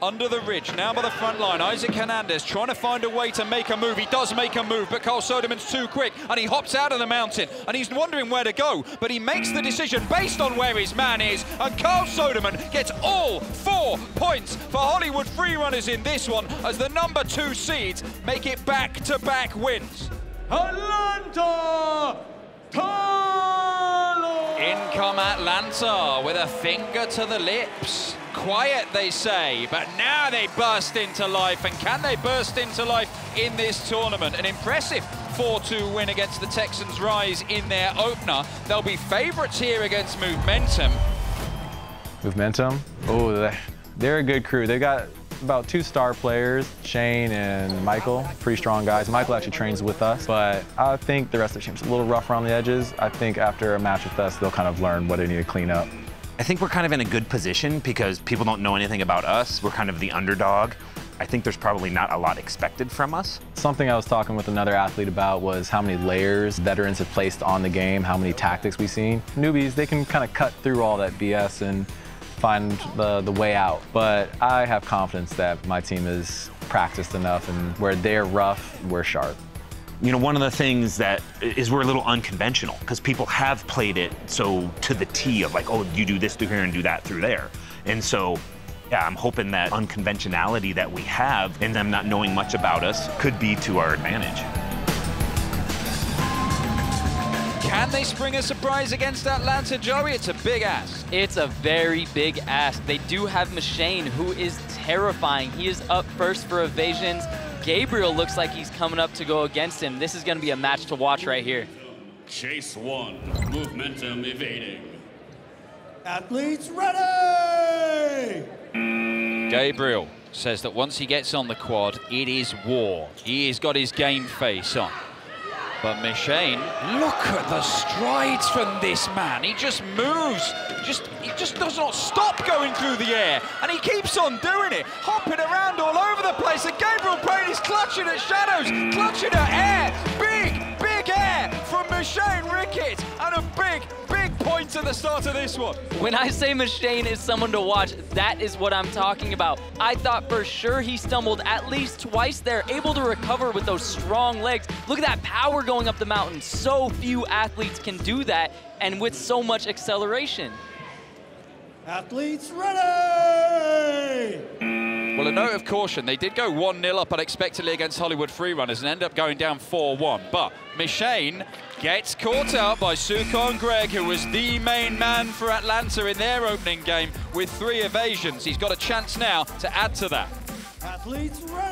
[SPEAKER 1] Under the ridge, now by the front line, Isaac Hernandez trying to find a way to make a move. He does make a move, but Carl Soderman's too quick, and he hops out of the mountain, and he's wondering where to go, but he makes the decision based on where his man is, and Carl Soderman gets all four points for Hollywood Freerunners in this one, as the number two seeds make it back-to-back -back wins.
[SPEAKER 5] Atlanta!
[SPEAKER 1] In come Atlanta with a finger to the lips. Quiet, they say, but now they burst into life. And can they burst into life in this tournament? An impressive 4-2 win against the Texans Rise in their opener. They'll be favourites here against Movementum.
[SPEAKER 11] Movementum? Oh, they're a good crew. They got about two star players, Shane and Michael, pretty strong guys. Michael actually trains with us, but I think the rest of the team's a little rough around the edges. I think after a match with us, they'll kind of learn what they need to clean up.
[SPEAKER 12] I think we're kind of in a good position because people don't know anything about us. We're kind of the underdog. I think there's probably not a lot expected from us.
[SPEAKER 11] Something I was talking with another athlete about was how many layers veterans have placed on the game, how many tactics we've seen. Newbies, they can kind of cut through all that BS and find the, the way out. But I have confidence that my team is practiced enough and where they're rough, we're sharp.
[SPEAKER 12] You know, one of the things that is we're a little unconventional because people have played it so to the T of like, oh, you do this through here and do that through there. And so, yeah, I'm hoping that unconventionality that we have and them not knowing much about us could be to our advantage.
[SPEAKER 1] Can they spring a surprise against Atlanta, Joey? It's a big ask.
[SPEAKER 3] It's a very big ask. They do have Machine, who is terrifying. He is up first for evasions. Gabriel looks like he's coming up to go against him. This is going to be a match to watch right here.
[SPEAKER 4] Chase one, Movementum evading.
[SPEAKER 5] Athletes ready!
[SPEAKER 1] Gabriel says that once he gets on the quad, it is war. He has got his game face on. But Machine, look at the strides from this man. He just moves. Just He just does not stop going through the air. And he keeps on doing it, hopping around all over the place. And Gabriel Payne is clutching at shadows, clutching at air. Big, big air from Machine Rickett. And a big, big point at the start of this one.
[SPEAKER 3] When I say Machine is someone to watch, that is what I'm talking about. I thought for sure he stumbled at least twice there, able to recover with those strong legs. Look at that power going up the mountain. So few athletes can do that, and with so much acceleration.
[SPEAKER 5] Athletes ready!
[SPEAKER 1] Well, a note of caution, they did go 1-0 up unexpectedly against Hollywood Freerunners and end up going down 4-1. But Mishane gets caught out by Sukan Greg, who was the main man for Atlanta in their opening game with three evasions. He's got a chance now to add to that.
[SPEAKER 5] Athletes ready!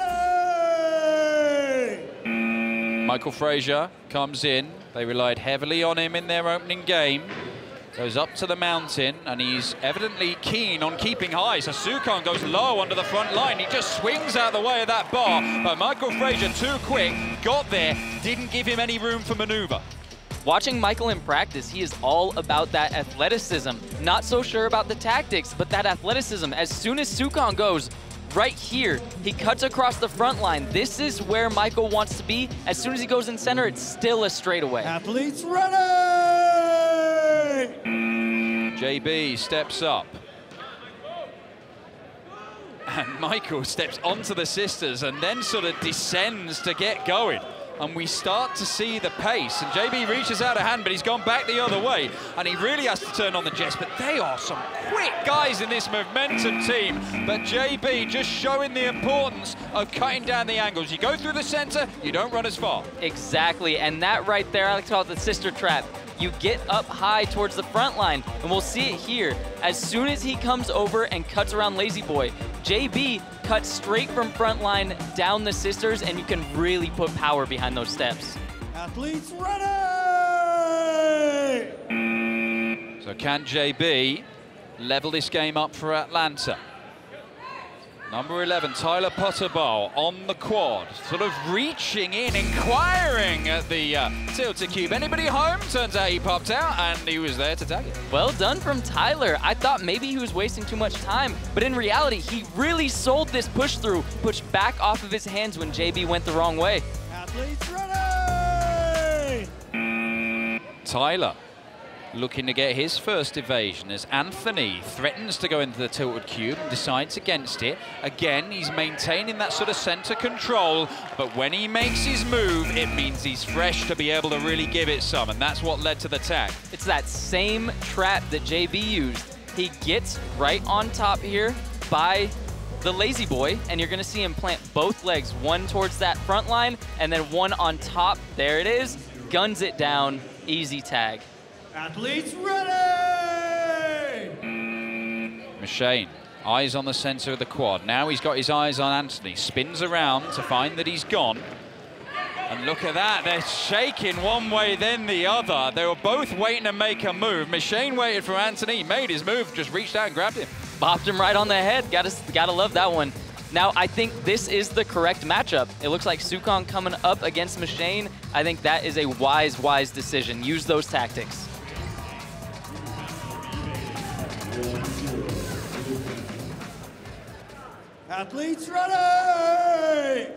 [SPEAKER 1] Michael Frazier comes in. They relied heavily on him in their opening game. Goes up to the mountain, and he's evidently keen on keeping high. So Sukan goes low under the front line. He just swings out the way of that bar. But Michael Frazier, too quick, got there, didn't give him any room for maneuver.
[SPEAKER 3] Watching Michael in practice, he is all about that athleticism. Not so sure about the tactics, but that athleticism. As soon as Sukan goes right here, he cuts across the front line. This is where Michael wants to be. As soon as he goes in center, it's still a straightaway.
[SPEAKER 5] Athletes ready!
[SPEAKER 1] JB steps up. And Michael steps onto the sisters and then sort of descends to get going. And we start to see the pace. And JB reaches out a hand, but he's gone back the other way. And he really has to turn on the jets. But they are some quick guys in this momentum team. But JB just showing the importance of cutting down the angles. You go through the center, you don't run as far.
[SPEAKER 3] Exactly, and that right there, I like to call the sister trap. You get up high towards the front line, and we'll see it here. As soon as he comes over and cuts around Lazy Boy, JB cuts straight from front line down the sisters, and you can really put power behind those steps.
[SPEAKER 5] Athletes ready!
[SPEAKER 1] So can JB level this game up for Atlanta? Number 11, Tyler Potterball on the quad, sort of reaching in, inquiring at the uh, tilted cube. Anybody home? Turns out he popped out and he was there to tag it.
[SPEAKER 3] Well done from Tyler. I thought maybe he was wasting too much time, but in reality, he really sold this push through, pushed back off of his hands when JB went the wrong way.
[SPEAKER 5] Athletes ready!
[SPEAKER 1] Tyler looking to get his first evasion as Anthony threatens to go into the tilted cube and decides against it. Again, he's maintaining that sort of center control, but when he makes his move, it means he's fresh to be able to really give it some, and that's what led to the tag.
[SPEAKER 3] It's that same trap that JB used. He gets right on top here by the lazy boy, and you're gonna see him plant both legs, one towards that front line, and then one on top. There it is, guns it down, easy tag.
[SPEAKER 5] Athletes ready!
[SPEAKER 1] Machine, eyes on the center of the quad. Now he's got his eyes on Anthony. Spins around to find that he's gone. And look at that, they're shaking one way then the other. They were both waiting to make a move. Machine waited for Anthony, he made his move, just reached out and grabbed him.
[SPEAKER 3] Bopped him right on the head, gotta, gotta love that one. Now, I think this is the correct matchup. It looks like Sukan coming up against Machine. I think that is a wise, wise decision. Use those tactics.
[SPEAKER 5] Athletes ready!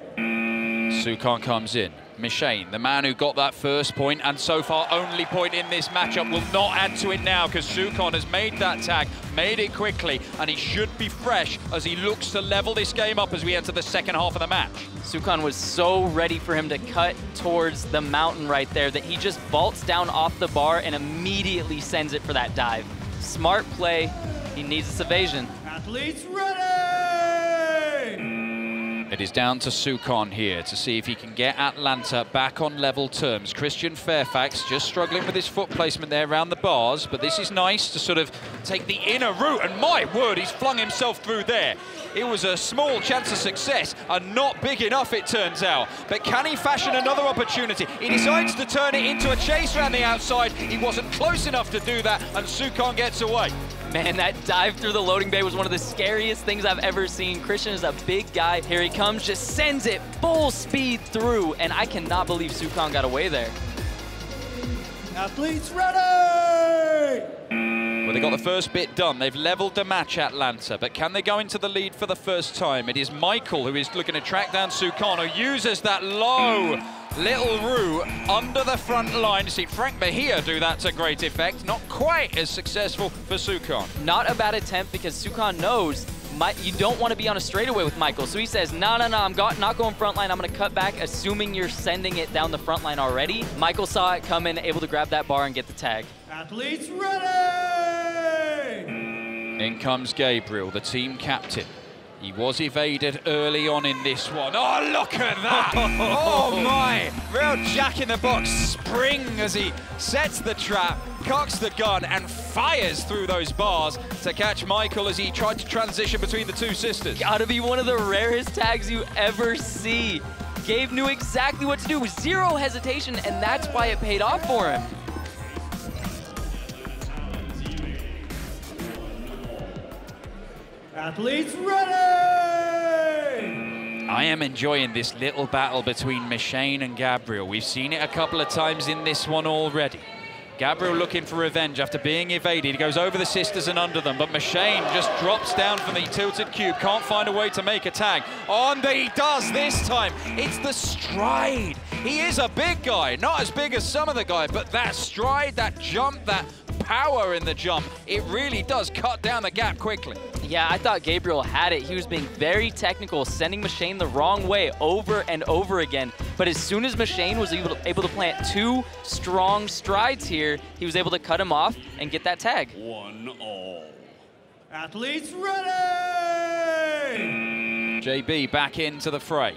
[SPEAKER 1] Sukan comes in. Mishane, the man who got that first point and so far only point in this matchup, will not add to it now because Sukan has made that tag, made it quickly, and he should be fresh as he looks to level this game up as we enter the second half of the match.
[SPEAKER 3] Sukan was so ready for him to cut towards the mountain right there that he just vaults down off the bar and immediately sends it for that dive. Smart play. He needs this evasion.
[SPEAKER 5] Athletes ready!
[SPEAKER 1] It is down to Sukan here to see if he can get Atlanta back on level terms. Christian Fairfax just struggling with his foot placement there around the bars, but this is nice to sort of take the inner route, and my word, he's flung himself through there. It was a small chance of success, and not big enough, it turns out. But can he fashion another opportunity? He decides to turn it into a chase around the outside. He wasn't close enough to do that, and Sukan gets away.
[SPEAKER 3] Man, that dive through the loading bay was one of the scariest things I've ever seen. Christian is a big guy. Here he comes, just sends it full speed through, and I cannot believe Sukan got away there.
[SPEAKER 5] Athletes ready!
[SPEAKER 1] Well, they got the first bit done. They've leveled the match, Atlanta, but can they go into the lead for the first time? It is Michael who is looking to track down Sukan, who uses that low little route under the front line. You see Frank Mejia do that to great effect. Not quite as successful for Sukan.
[SPEAKER 3] Not a bad attempt because Sukan knows my, you don't want to be on a straightaway with Michael. So he says, no, no, no, I'm got, not going front line. I'm going to cut back, assuming you're sending it down the front line already. Michael saw it coming, able to grab that bar and get the tag.
[SPEAKER 5] Athletes ready!
[SPEAKER 1] In comes Gabriel, the team captain. He was evaded early on in this one. Oh, look at that! oh my! Real Jack in the Box spring as he sets the trap, cocks the gun, and fires through those bars to catch Michael as he tried to transition between the two sisters.
[SPEAKER 3] Gotta be one of the rarest tags you ever see. Gabe knew exactly what to do, zero hesitation, and that's why it paid off for him.
[SPEAKER 5] Athletes ready!
[SPEAKER 1] I am enjoying this little battle between Machine and Gabriel. We've seen it a couple of times in this one already. Gabriel looking for revenge after being evaded. He goes over the sisters and under them, but Machine just drops down from the tilted cube. Can't find a way to make a tag. On oh, he does this time. It's the stride. He is a big guy, not as big as some of the guys, but that stride, that jump, that power in the jump, it really does cut down the gap quickly.
[SPEAKER 3] Yeah, I thought Gabriel had it. He was being very technical, sending Machine the wrong way over and over again. But as soon as Machine was able to, able to plant two strong strides here, he was able to cut him off and get that tag.
[SPEAKER 4] One all.
[SPEAKER 5] Athletes ready!
[SPEAKER 1] JB back into the fray.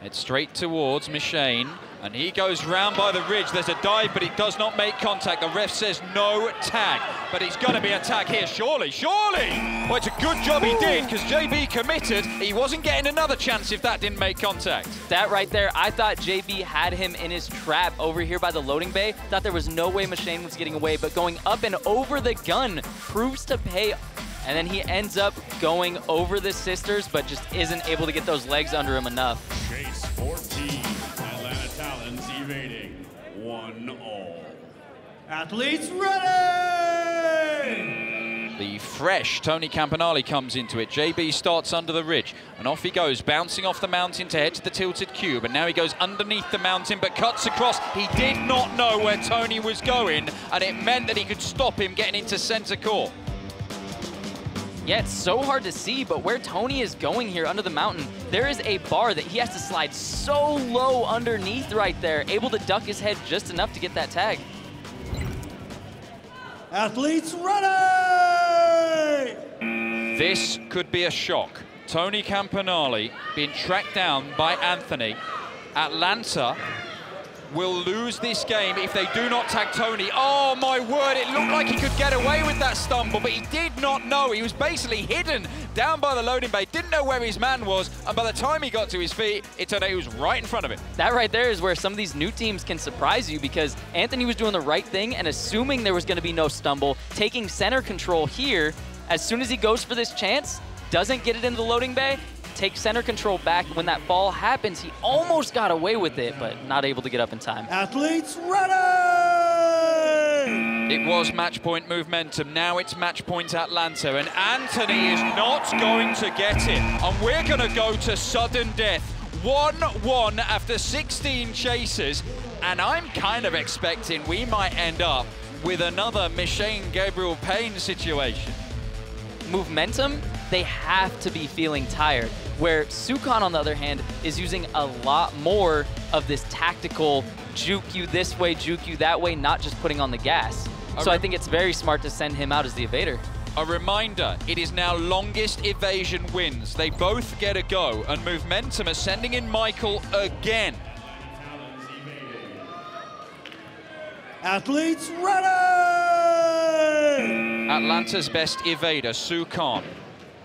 [SPEAKER 1] Head straight towards Machine. And he goes round by the ridge. There's a dive, but he does not make contact. The ref says no tag. But it's going to be a tag here, surely, surely! Well, it's a good job he did, because JB committed. He wasn't getting another chance if that didn't make contact.
[SPEAKER 3] That right there, I thought JB had him in his trap over here by the loading bay. Thought there was no way Machine was getting away, but going up and over the gun proves to pay and then he ends up going over the sisters, but just isn't able to get those legs under him enough.
[SPEAKER 4] One all.
[SPEAKER 5] Athletes ready!
[SPEAKER 1] The fresh Tony Campanale comes into it. JB starts under the ridge, and off he goes, bouncing off the mountain to head to the tilted cube. And now he goes underneath the mountain, but cuts across. He did not know where Tony was going, and it meant that he could stop him getting into center court.
[SPEAKER 3] Yeah, it's so hard to see, but where Tony is going here under the mountain, there is a bar that he has to slide so low underneath right there, able to duck his head just enough to get that tag.
[SPEAKER 5] Athletes ready!
[SPEAKER 1] This could be a shock. Tony Campanale being tracked down by Anthony. Atlanta will lose this game if they do not tag Tony. Oh, my word, it looked like he could get away with that stumble, but he did not know. He was basically hidden down by the loading bay, didn't know where his man was, and by the time he got to his feet, it turned out he was right in front of him.
[SPEAKER 3] That right there is where some of these new teams can surprise you because Anthony was doing the right thing and assuming there was going to be no stumble, taking center control here, as soon as he goes for this chance, doesn't get it into the loading bay, take center control back. When that fall happens, he almost got away with it, but not able to get up in time.
[SPEAKER 5] Athletes ready!
[SPEAKER 1] It was match point momentum. Now it's match point Atlanta, and Anthony is not going to get it. And we're going to go to sudden death. 1-1 after 16 chases, and I'm kind of expecting we might end up with another Machine Gabriel Payne situation.
[SPEAKER 3] Momentum they have to be feeling tired. Where Sukan, on the other hand, is using a lot more of this tactical juke you this way, juke you that way, not just putting on the gas. So I think it's very smart to send him out as the evader.
[SPEAKER 1] A reminder, it is now longest evasion wins. They both get a go, and Momentum are sending in Michael again.
[SPEAKER 5] Athletes ready!
[SPEAKER 1] Atlanta's best evader, Sukan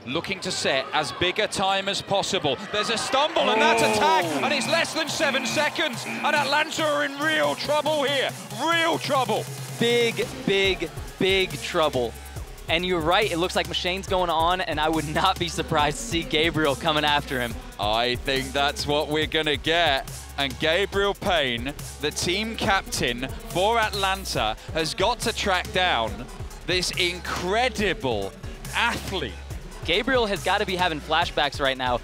[SPEAKER 1] looking to set as big a time as possible. There's a stumble and that's a tag and it's less than seven seconds and Atlanta are in real trouble here, real trouble.
[SPEAKER 3] Big, big, big trouble. And you're right, it looks like Machine's going on, and I would not be surprised to see Gabriel coming after him.
[SPEAKER 1] I think that's what we're going to get. And Gabriel Payne, the team captain for Atlanta, has got to track down this incredible athlete
[SPEAKER 3] Gabriel has got to be having flashbacks right now.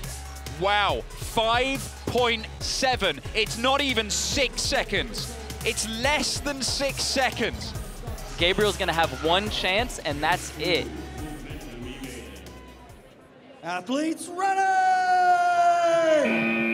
[SPEAKER 1] Wow, 5.7. It's not even six seconds. It's less than six seconds.
[SPEAKER 3] Gabriel's going to have one chance, and that's it.
[SPEAKER 5] Athletes ready!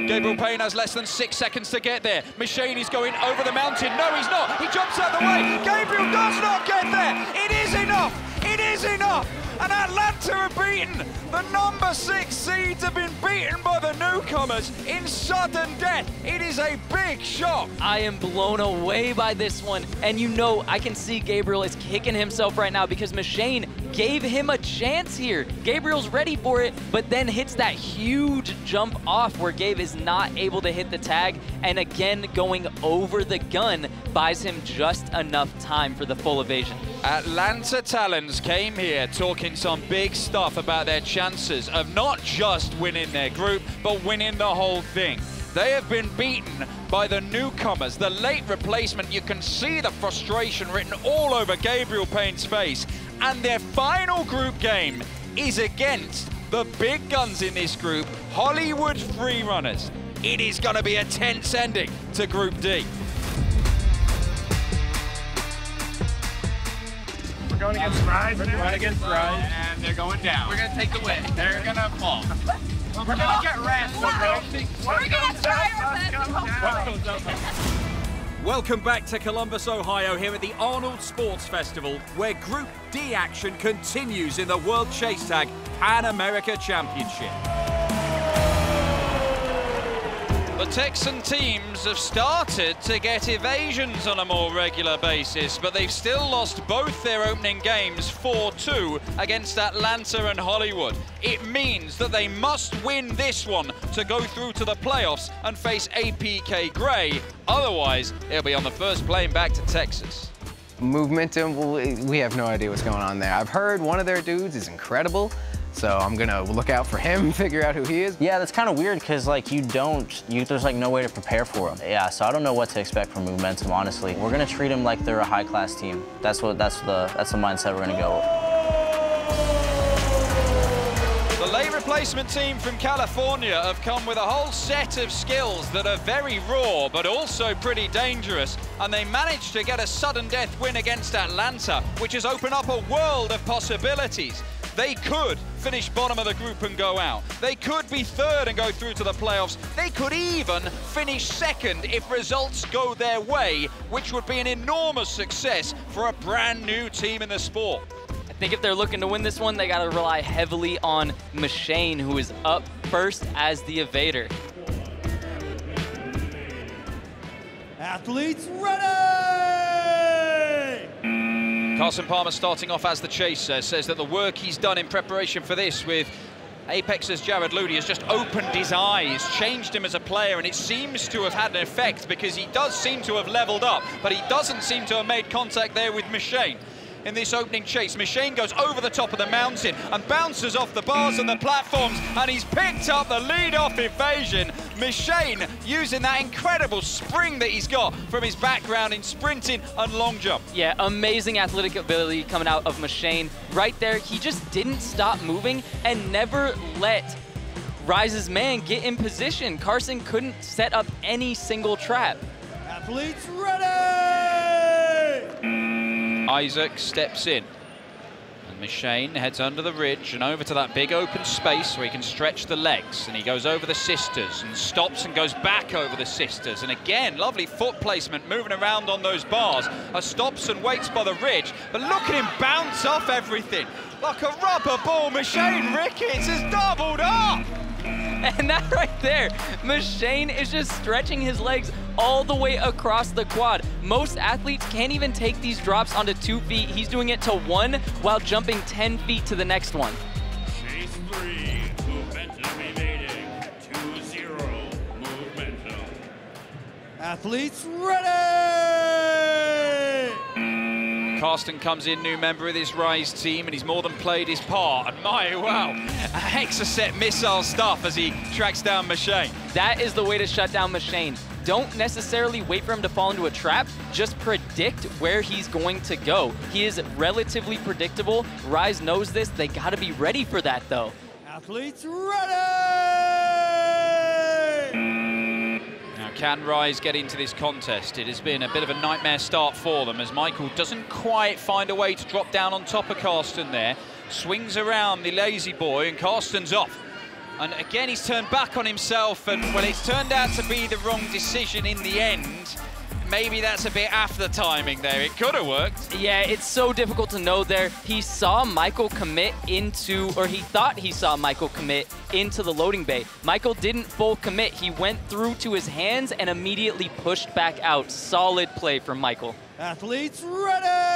[SPEAKER 1] Gabriel Payne has less than six seconds to get there. Machine is going over the mountain. No, he's not. He jumps out the way. Gabriel does not get there. It is enough. It is enough. And Atlanta are beaten. The number six seeds have been beaten by the newcomers in sudden death. It is a big shock.
[SPEAKER 3] I am blown away by this one. And you know, I can see Gabriel is kicking himself right now because Machine gave him a chance here. Gabriel's ready for it, but then hits that huge jump off where Gabe is not able to hit the tag. And again, going over the gun buys him just enough time for the full evasion.
[SPEAKER 1] Atlanta Talons came here talking some big stuff about their chances of not just winning their group, but winning the whole thing. They have been beaten by the newcomers, the late replacement. You can see the frustration written all over Gabriel Payne's face. And their final group game is against the big guns in this group, Hollywood Freerunners. It is going to be a tense ending to Group D.
[SPEAKER 13] going against Rise.
[SPEAKER 14] We're going against Rise. And they're going down. We're going to take the win. They're going to fall. We're going to get rest.
[SPEAKER 9] We're gonna try
[SPEAKER 1] Welcome back to Columbus, Ohio, here at the Arnold Sports Festival, where Group D action continues in the World Chase Tag Pan America Championship. The Texan teams have started to get evasions on a more regular basis, but they've still lost both their opening games 4-2 against Atlanta and Hollywood. It means that they must win this one to go through to the playoffs and face APK Gray. Otherwise, it'll be on the first plane back to Texas.
[SPEAKER 7] Momentum, uh, we we have no idea what's going on there. I've heard one of their dudes is incredible, so I'm gonna look out for him, figure out who he is.
[SPEAKER 8] Yeah, that's kind of weird because like you don't, you, there's like no way to prepare for him. Yeah, so I don't know what to expect from Momentum. Honestly, we're gonna treat them like they're a high-class team. That's what that's the that's the mindset we're gonna go. with.
[SPEAKER 1] The late replacement team from California have come with a whole set of skills that are very raw, but also pretty dangerous. And they managed to get a sudden death win against Atlanta, which has opened up a world of possibilities. They could finish bottom of the group and go out. They could be third and go through to the playoffs. They could even finish second if results go their way, which would be an enormous success for a brand new team in the sport.
[SPEAKER 3] I think if they're looking to win this one, they got to rely heavily on Machine, who is up first as the evader.
[SPEAKER 5] Athletes ready! Mm.
[SPEAKER 1] Carson Palmer starting off as the chaser says that the work he's done in preparation for this with Apex's Jared Ludi has just opened his eyes, changed him as a player, and it seems to have had an effect because he does seem to have leveled up, but he doesn't seem to have made contact there with Machine. In this opening chase, Machine goes over the top of the mountain and bounces off the bars and the platforms, and he's picked up the lead-off evasion. Machine using that incredible spring that he's got from his background in sprinting and long jump.
[SPEAKER 3] Yeah, amazing athletic ability coming out of Machine. Right there, he just didn't stop moving and never let Rise's man get in position. Carson couldn't set up any single trap.
[SPEAKER 5] Athletes ready!
[SPEAKER 1] Isaac steps in. And Machine heads under the ridge and over to that big open space where he can stretch the legs. And he goes over the sisters and stops and goes back over the sisters. And again, lovely foot placement moving around on those bars. Uh, stops and waits by the ridge. But look at him bounce off everything. Like a rubber ball, Machine Ricketts has doubled up.
[SPEAKER 3] And that right there, Machine is just stretching his legs all the way across the quad. Most athletes can't even take these drops onto two feet. He's doing it to one while jumping 10 feet to the next one.
[SPEAKER 4] Chase three, momentum evading. 2-0, momentum.
[SPEAKER 5] Athletes ready!
[SPEAKER 1] Karsten comes in, new member of this Rise team, and he's more than played his part. And my, wow, a Exocet missile stuff as he tracks down Machine.
[SPEAKER 3] That is the way to shut down Machine. Don't necessarily wait for him to fall into a trap, just predict where he's going to go. He is relatively predictable. Rise knows this. They got to be ready for that, though.
[SPEAKER 5] Athletes ready!
[SPEAKER 1] Can Rise get into this contest? It has been a bit of a nightmare start for them as Michael doesn't quite find a way to drop down on top of Karsten there. Swings around the lazy boy and Karsten's off. And again, he's turned back on himself and, well, it's turned out to be the wrong decision in the end. Maybe that's a bit after the timing there. It could have worked.
[SPEAKER 3] Yeah, it's so difficult to know there. He saw Michael commit into, or he thought he saw Michael commit into the loading bay. Michael didn't full commit. He went through to his hands and immediately pushed back out. Solid play from Michael.
[SPEAKER 5] Athletes ready!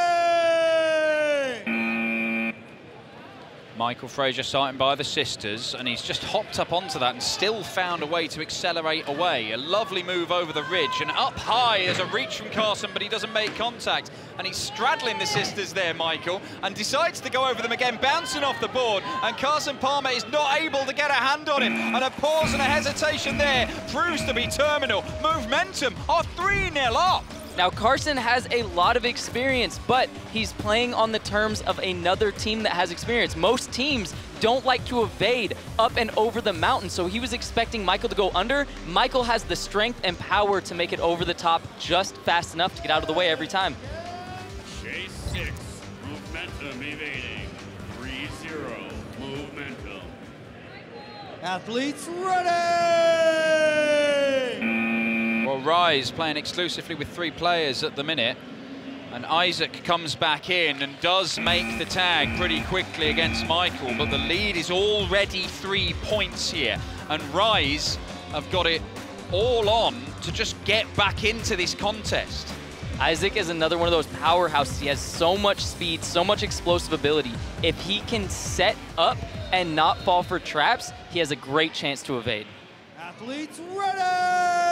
[SPEAKER 1] Michael Fraser starting by the sisters, and he's just hopped up onto that and still found a way to accelerate away. A lovely move over the ridge, and up high, there's a reach from Carson, but he doesn't make contact. And he's straddling the sisters there, Michael, and decides to go over them again, bouncing off the board, and Carson Palmer is not able to get a hand on him. And a pause and a hesitation there proves to be terminal. Momentum are 3-0 up.
[SPEAKER 3] Now, Carson has a lot of experience, but he's playing on the terms of another team that has experience. Most teams don't like to evade up and over the mountain, so he was expecting Michael to go under. Michael has the strength and power to make it over the top just fast enough to get out of the way every time.
[SPEAKER 4] Chase 6, momentum evading. 3-0, momentum.
[SPEAKER 5] Athletes ready!
[SPEAKER 1] Well, Rise playing exclusively with three players at the minute. And Isaac comes back in and does make the tag pretty quickly against Michael, but the lead is already three points here. And Rise have got it all on to just get back into this contest.
[SPEAKER 3] Isaac is another one of those powerhouses. He has so much speed, so much explosive ability. If he can set up and not fall for traps, he has a great chance to evade.
[SPEAKER 5] Athletes ready!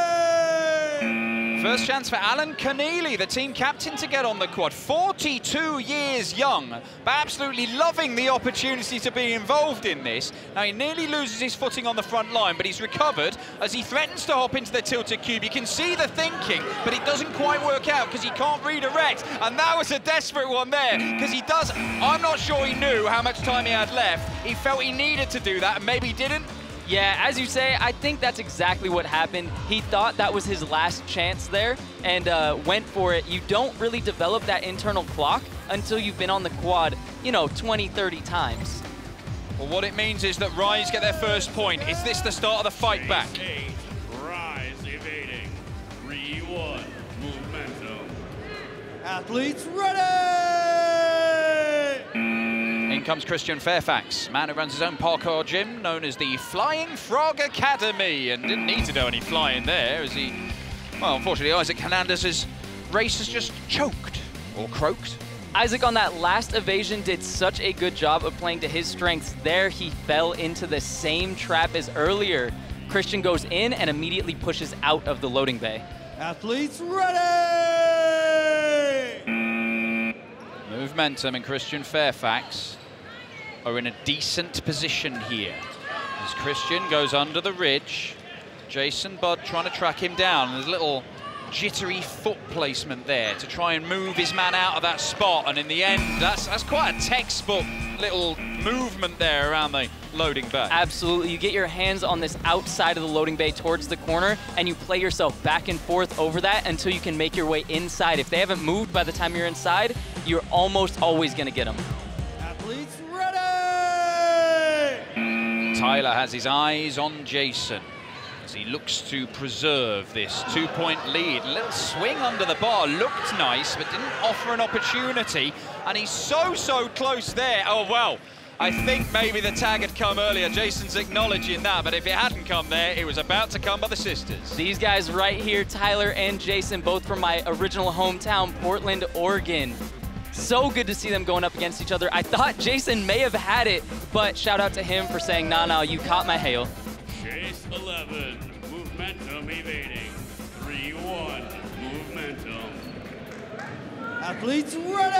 [SPEAKER 1] First chance for Alan Keneally, the team captain, to get on the quad. 42 years young, but absolutely loving the opportunity to be involved in this. Now, he nearly loses his footing on the front line, but he's recovered as he threatens to hop into the tilted cube. You can see the thinking, but it doesn't quite work out because he can't redirect. And that was a desperate one there, because he does, I'm not sure he knew how much time he had left. He felt he needed to do that, and maybe didn't.
[SPEAKER 3] Yeah, as you say, I think that's exactly what happened. He thought that was his last chance there and uh, went for it. You don't really develop that internal clock until you've been on the quad, you know, 20, 30 times.
[SPEAKER 1] Well, what it means is that Rise get their first point. Is this the start of the fight back?
[SPEAKER 4] Eight, Rise evading. 3-1, momentum.
[SPEAKER 5] Athletes ready!
[SPEAKER 1] In comes Christian Fairfax, man who runs his own parkour gym known as the Flying Frog Academy, and didn't need to do any flying there as he, well, unfortunately, Isaac Hernandez's race has just choked or croaked.
[SPEAKER 3] Isaac on that last evasion did such a good job of playing to his strengths. There he fell into the same trap as earlier. Christian goes in and immediately pushes out of the loading bay.
[SPEAKER 5] Athletes ready!
[SPEAKER 1] Momentum in Christian Fairfax are in a decent position here. As Christian goes under the ridge, Jason Budd trying to track him down. There's a little jittery foot placement there to try and move his man out of that spot. And in the end, that's, that's quite a textbook little movement there around the loading bay.
[SPEAKER 3] Absolutely. You get your hands on this outside of the loading bay towards the corner, and you play yourself back and forth over that until you can make your way inside. If they haven't moved by the time you're inside, you're almost always going to get them.
[SPEAKER 5] Athletes ready! Mm-hmm.
[SPEAKER 1] Tyler has his eyes on Jason as he looks to preserve this two-point lead. A little swing under the bar, looked nice, but didn't offer an opportunity. And he's so, so close there. Oh, well, I think maybe the tag had come earlier. Jason's acknowledging that, but if it hadn't come there, it was about to come by the sisters.
[SPEAKER 3] These guys right here, Tyler and Jason, both from my original hometown, Portland, Oregon. So good to see them going up against each other. I thought Jason may have had it, but shout out to him for saying, nah, nah, you caught my hail.
[SPEAKER 4] Chase 11, momentum evading. 3-1, momentum.
[SPEAKER 5] Athletes ready!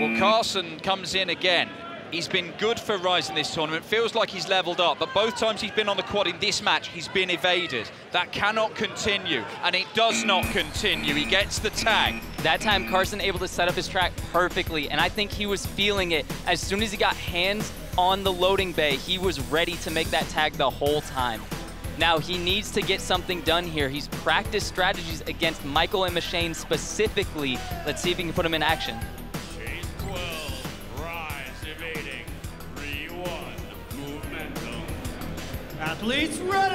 [SPEAKER 1] Well, Carson comes in again. He's been good for Rise in this tournament. Feels like he's leveled up, but both times he's been on the quad in this match, he's been evaded. That cannot continue, and it does not continue. He gets the tag.
[SPEAKER 3] That time, Carson able to set up his track perfectly, and I think he was feeling it. As soon as he got hands on the loading bay, he was ready to make that tag the whole time. Now, he needs to get something done here. He's practiced strategies against Michael and Machine specifically. Let's see if he can put him in action.
[SPEAKER 5] Athletes ready!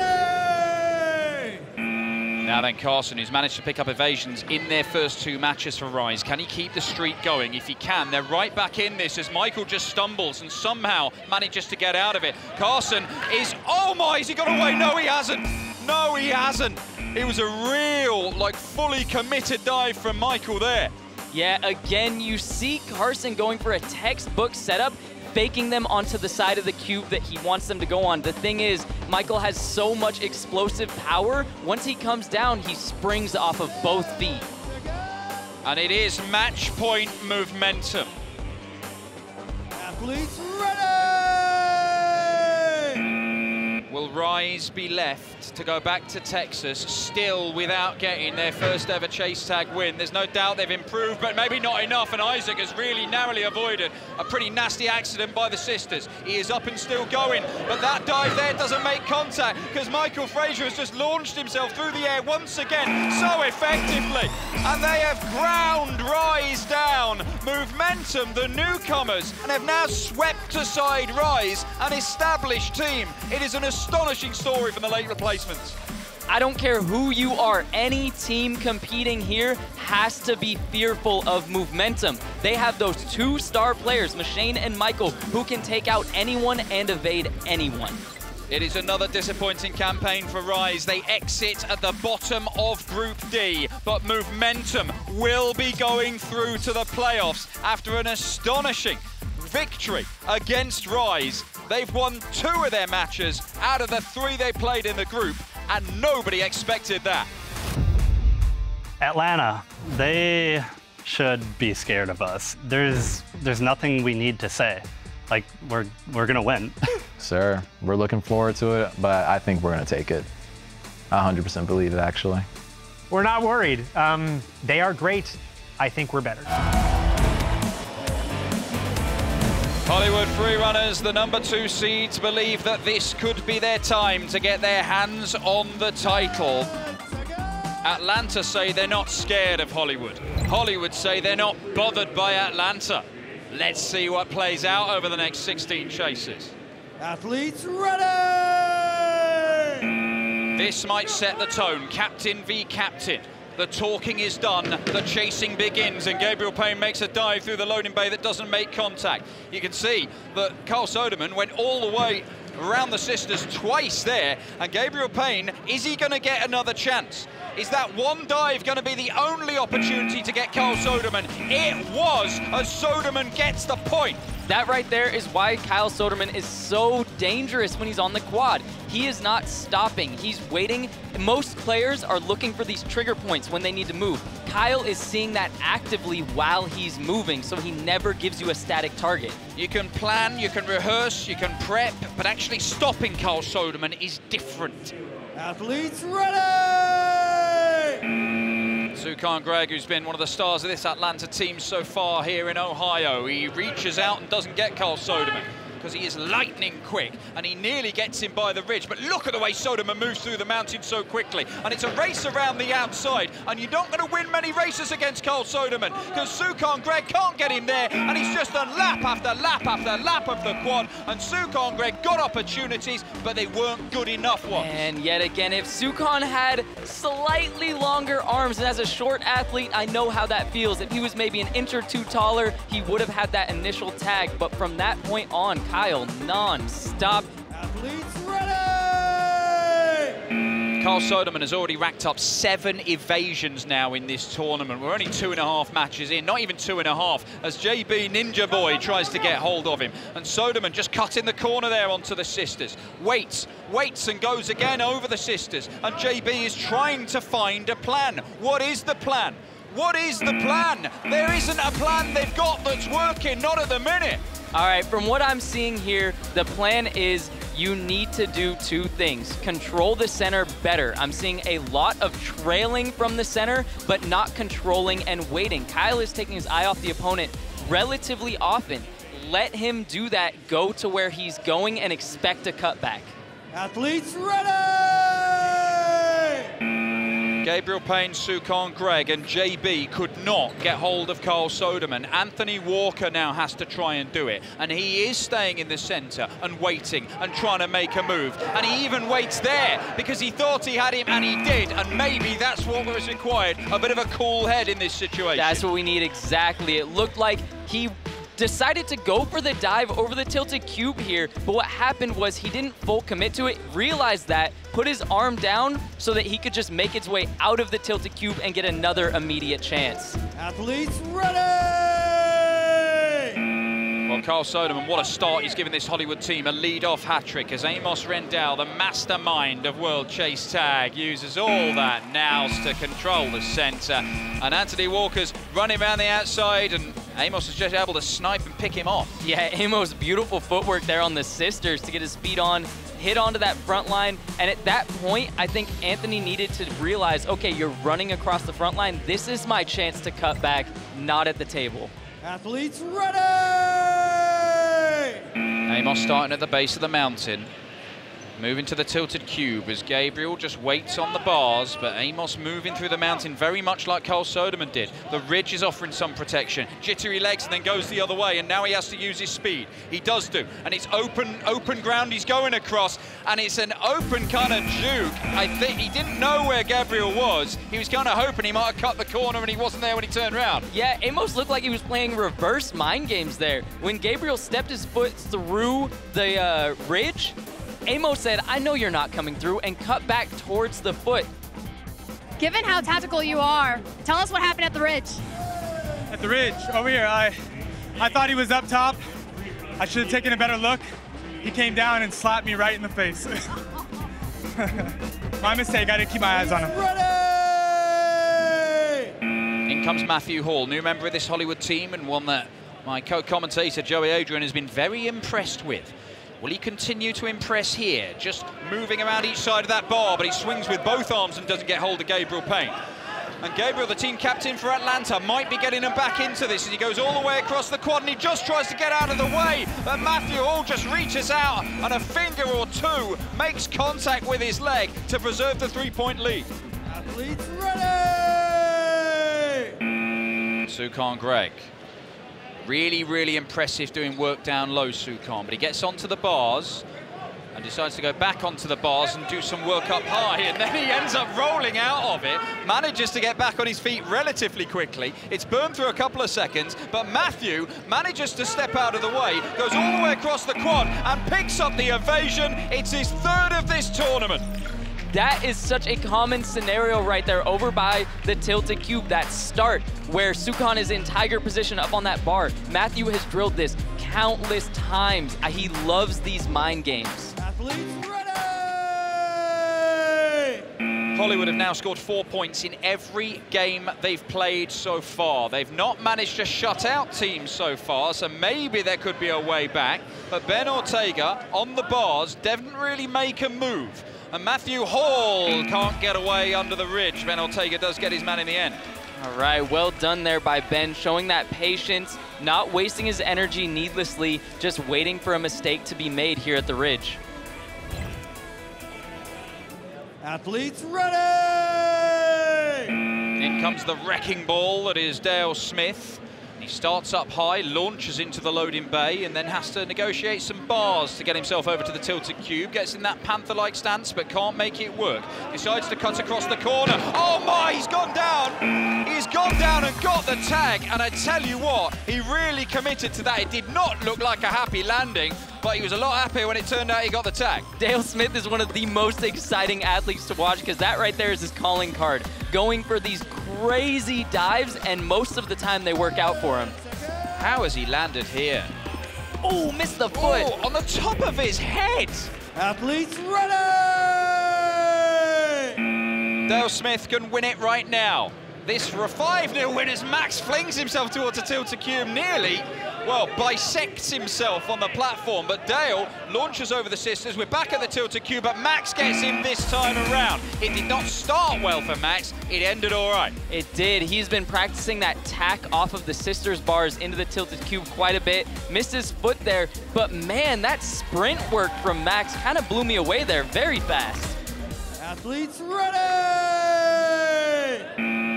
[SPEAKER 1] Now then, Carson, who's managed to pick up evasions in their first two matches for Rise. Can he keep the streak going? If he can, they're right back in this as Michael just stumbles and somehow manages to get out of it. Carson is, oh my, has he got away? No, he hasn't. No, he hasn't. It was a real, like, fully committed dive from Michael there.
[SPEAKER 3] Yeah, again, you see Carson going for a textbook setup, faking them onto the side of the cube that he wants them to go on. The thing is, Michael has so much explosive power. Once he comes down, he springs off of both feet.
[SPEAKER 1] And it is match point momentum.
[SPEAKER 5] Athletes ready!
[SPEAKER 1] Will Rise be left to go back to Texas still without getting their first ever chase tag win? There's no doubt they've improved, but maybe not enough, and Isaac has really narrowly avoided a pretty nasty accident by the sisters. He is up and still going, but that dive there doesn't make contact because Michael Frazier has just launched himself through the air once again so effectively, and they have ground Rise down. Momentum, the newcomers, and have now swept aside Rise, an established team. It is an astonishing story from the late replacements.
[SPEAKER 3] I don't care who you are, any team competing here has to be fearful of momentum. They have those two star players, Machine and Michael, who can take out anyone and evade anyone.
[SPEAKER 1] It is another disappointing campaign for Rise. They exit at the bottom of Group D, but Momentum will be going through to the playoffs after an astonishing victory against Rise. They've won two of their matches out of the three they played in the group, and nobody expected that.
[SPEAKER 2] Atlanta, they should be scared of us. There's there's nothing we need to say. Like we're we're gonna win.
[SPEAKER 11] Sir, we're looking forward to it, but I think we're going to take it. I 100% believe it, actually.
[SPEAKER 6] We're not worried. Um, they are great. I think we're better.
[SPEAKER 1] Hollywood Freerunners, the number two seeds, believe that this could be their time to get their hands on the title. Atlanta say they're not scared of Hollywood. Hollywood say they're not bothered by Atlanta. Let's see what plays out over the next 16 chases.
[SPEAKER 5] Athletes ready!
[SPEAKER 1] This might set the tone. Captain v captain. The talking is done, the chasing begins, and Gabriel Payne makes a dive through the loading bay that doesn't make contact. You can see that Carl Soderman went all the way around the sisters twice there, and Gabriel Payne, is he going to get another chance? Is that one dive going to be the only opportunity to get Carl Soderman? It was, as Soderman gets the point.
[SPEAKER 3] That right there is why Kyle Soderman is so dangerous when he's on the quad. He is not stopping. He's waiting. Most players are looking for these trigger points when they need to move. Kyle is seeing that actively while he's moving, so he never gives you a static target.
[SPEAKER 1] You can plan, you can rehearse, you can prep, but actually stopping Kyle Soderman is different.
[SPEAKER 5] Athletes ready!
[SPEAKER 1] Sukan Gregg, who's been one of the stars of this Atlanta team so far here in Ohio, he reaches out and doesn't get Carl Soderman because he is lightning quick and he nearly gets him by the ridge. But look at the way Soderman moves through the mountain so quickly. And it's a race around the outside. And you're not going to win many races against Carl Soderman because Sukan Greg can't get him there. And he's just done lap after lap after lap of the quad. And Sukan Greg got opportunities, but they weren't good enough ones.
[SPEAKER 3] And yet again, if Sukan had slightly longer arms and as a short athlete, I know how that feels. If he was maybe an inch or two taller, he would have had that initial tag. But from that point on, Kyle non-stop.
[SPEAKER 5] Athletes ready!
[SPEAKER 1] Carl Soderman has already racked up seven evasions now in this tournament. We're only two and a half matches in, not even two and a half, as JB Ninja Boy tries to get hold of him. And Soderman just cut in the corner there onto the sisters. Waits, waits and goes again over the sisters. And JB is trying to find a plan. What is the plan? What is the plan? There isn't a plan they've got that's working, not at the minute.
[SPEAKER 3] All right, from what I'm seeing here, the plan is you need to do two things. Control the center better. I'm seeing a lot of trailing from the center, but not controlling and waiting. Kyle is taking his eye off the opponent relatively often. Let him do that, go to where he's going, and expect a cutback.
[SPEAKER 5] Athletes ready!
[SPEAKER 1] Gabriel Payne, Sukan Greg and JB could not get hold of Carl Soderman. Anthony Walker now has to try and do it. And he is staying in the centre and waiting and trying to make a move. And he even waits there because he thought he had him and he did. And maybe that's what was required, a bit of a cool head in this situation.
[SPEAKER 3] That's what we need exactly. It looked like he decided to go for the dive over the tilted cube here, but what happened was he didn't full commit to it, realized that, put his arm down so that he could just make his way out of the tilted cube and get another immediate chance.
[SPEAKER 5] Athletes ready!
[SPEAKER 1] Well, Carl Soderman, what a start he's given this Hollywood team. A lead-off hat-trick as Amos Rendao, the mastermind of World Chase Tag, uses all that nous to control the centre. And Anthony Walker's running around the outside and Amos is just able to snipe and pick him off.
[SPEAKER 3] Yeah, Amos, beautiful footwork there on the sisters to get his speed on, hit onto that front line. And at that point, I think Anthony needed to realize, okay, you're running across the front line. This is my chance to cut back, not at the table.
[SPEAKER 5] Athletes ready!
[SPEAKER 1] Amos starting at the base of the mountain. Moving to the tilted cube as Gabriel just waits on the bars, but Amos moving through the mountain very much like Carl Soderman did. The ridge is offering some protection. Jittery legs and then goes the other way, and now he has to use his speed. He does do, and it's open, open ground he's going across, and it's an open kind of juke. I think he didn't know where Gabriel was. He was kind of hoping he might have cut the corner, and he wasn't there when he turned around.
[SPEAKER 3] Yeah, Amos looked like he was playing reverse mind games there. When Gabriel stepped his foot through the uh, ridge, Amos said, I know you're not coming through, and cut back towards the foot.
[SPEAKER 9] Given how tactical you are, tell us what happened at the ridge.
[SPEAKER 13] At the ridge, over here, I, I thought he was up top. I should have taken a better look. He came down and slapped me right in the face. my mistake, I didn't keep my eyes on him.
[SPEAKER 1] In comes Matthew Hall, new member of this Hollywood team and one that my co-commentator Joey Adrian has been very impressed with. Will he continue to impress here? Just moving around each side of that bar, but he swings with both arms and doesn't get hold of Gabriel Payne. And Gabriel, the team captain for Atlanta, might be getting him back into this as he goes all the way across the quad and he just tries to get out of the way. But Matthew Hall just reaches out and a finger or two makes contact with his leg to preserve the three-point lead.
[SPEAKER 5] Athletes ready!
[SPEAKER 1] Sukan Greg. Really, really impressive doing work down low, Sukan. But he gets onto the bars and decides to go back onto the bars and do some work up high. And then he ends up rolling out of it, manages to get back on his feet relatively quickly. It's burned through a couple of seconds, but Matthew manages to step out of the way, goes all the way across the quad and picks up the evasion. It's his third of this tournament.
[SPEAKER 3] That is such a common scenario right there over by the tilted cube, that start where Sukan is in tiger position up on that bar. Matthew has drilled this countless times. Uh, He loves these mind games.
[SPEAKER 5] Athletes ready!
[SPEAKER 1] Hollywood have now scored four points in every game they've played so far. They've not managed to shut out teams so far, so maybe there could be a way back. But Ben Ortega on the bars didn't really make a move. And Matthew Hall can't get away under the ridge. Ben Ortega does get his man in the end.
[SPEAKER 3] All right, well done there by Ben, showing that patience, not wasting his energy needlessly, just waiting for a mistake to be made here at the ridge.
[SPEAKER 5] Athletes ready!
[SPEAKER 1] In comes the wrecking ball that is Dale Smith. He starts up high, launches into the loading bay, and then has to negotiate some bars to get himself over to the tilted cube. Gets in that panther-like stance, but can't make it work. Decides to cut across the corner. Oh my, he's gone down! He's gone down and got the tag, and I tell you what, he really committed to that. It did not look like a happy landing, but he was a lot happier when it turned out he got the tag.
[SPEAKER 3] Dale Smith is one of the most exciting athletes to watch because that right there is his calling card. Going for these crazy dives, and most of the time they work out for him.
[SPEAKER 1] How has he landed here?
[SPEAKER 3] Oh, missed the foot.
[SPEAKER 1] Oh, on the top of his head.
[SPEAKER 5] Athletes ready!
[SPEAKER 1] Dale Smith can win it right now. This for a 5-0 win as Max flings himself towards a tilted cube nearly, well, bisects himself on the platform, but Dale launches over the sisters. We're back at the tilted cube, but Max gets him this time around. It did not start well for Max. It ended all right.
[SPEAKER 3] It did. He's been practicing that tack off of the sisters bars into the tilted cube quite a bit. Missed his foot there, but man, that sprint work from Max kind of blew me away there very fast.
[SPEAKER 5] Athletes ready!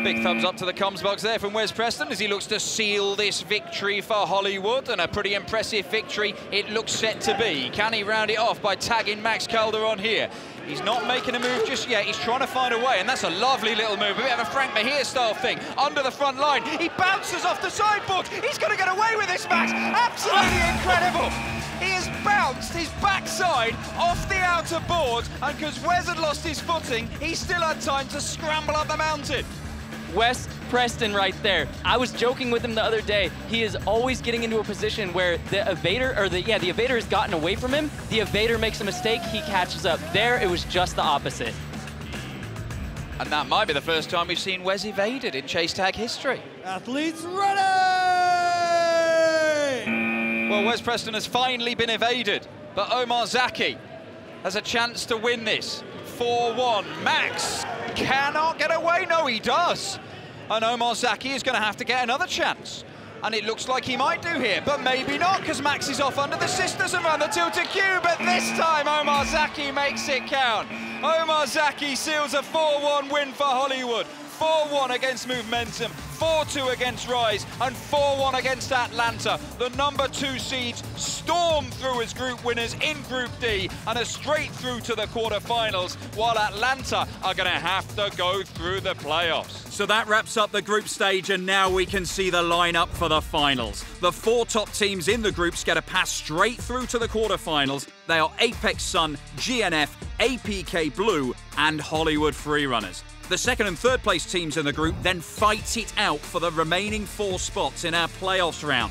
[SPEAKER 1] Big thumbs up to the comms box there from Wes Preston as he looks to seal this victory for Hollywood and a pretty impressive victory it looks set to be. Can he round it off by tagging Max Calderon here? He's not making a move just yet. He's trying to find a way, and that's a lovely little move. A bit of a Frank Mahir style thing. Under the front line. He bounces off the sideboard. He's going to get away with this, Max. Absolutely incredible. He has bounced his backside off the outer board, and because Wes had lost his footing, he still had time to scramble up the mountain.
[SPEAKER 3] Wes Preston right there. I was joking with him the other day. He is always getting into a position where the evader, or the, yeah, the evader has gotten away from him. The evader makes a mistake, he catches up. There, it was just the opposite.
[SPEAKER 1] And that might be the first time we've seen Wes evaded in chase tag history.
[SPEAKER 5] Athletes ready!
[SPEAKER 1] Well, Wes Preston has finally been evaded, but Omar Zaki has a chance to win this. 4-1. Max cannot get away. No, he does. And Omar Zaki is going to have to get another chance. And it looks like he might do here, but maybe not, because Max is off under the sisters and around the tilted cube. But this time, Omar Zaki makes it count. Omar Zaki seals a 4-1 win for Hollywood. 4-1 against Momentum, 4-2 against Rise, and 4-1 against Atlanta. The number two seeds storm through as group winners in Group D and are straight through to the quarterfinals, while Atlanta are going to have to go through the playoffs. So that wraps up the group stage, and now we can see the lineup for the finals. The four top teams in the groups get a pass straight through to the quarterfinals. They are Apex Sun, GNF, APK Blue, and Hollywood Freerunners. The second and third place teams in the group then fight it out for the remaining four spots in our playoffs round.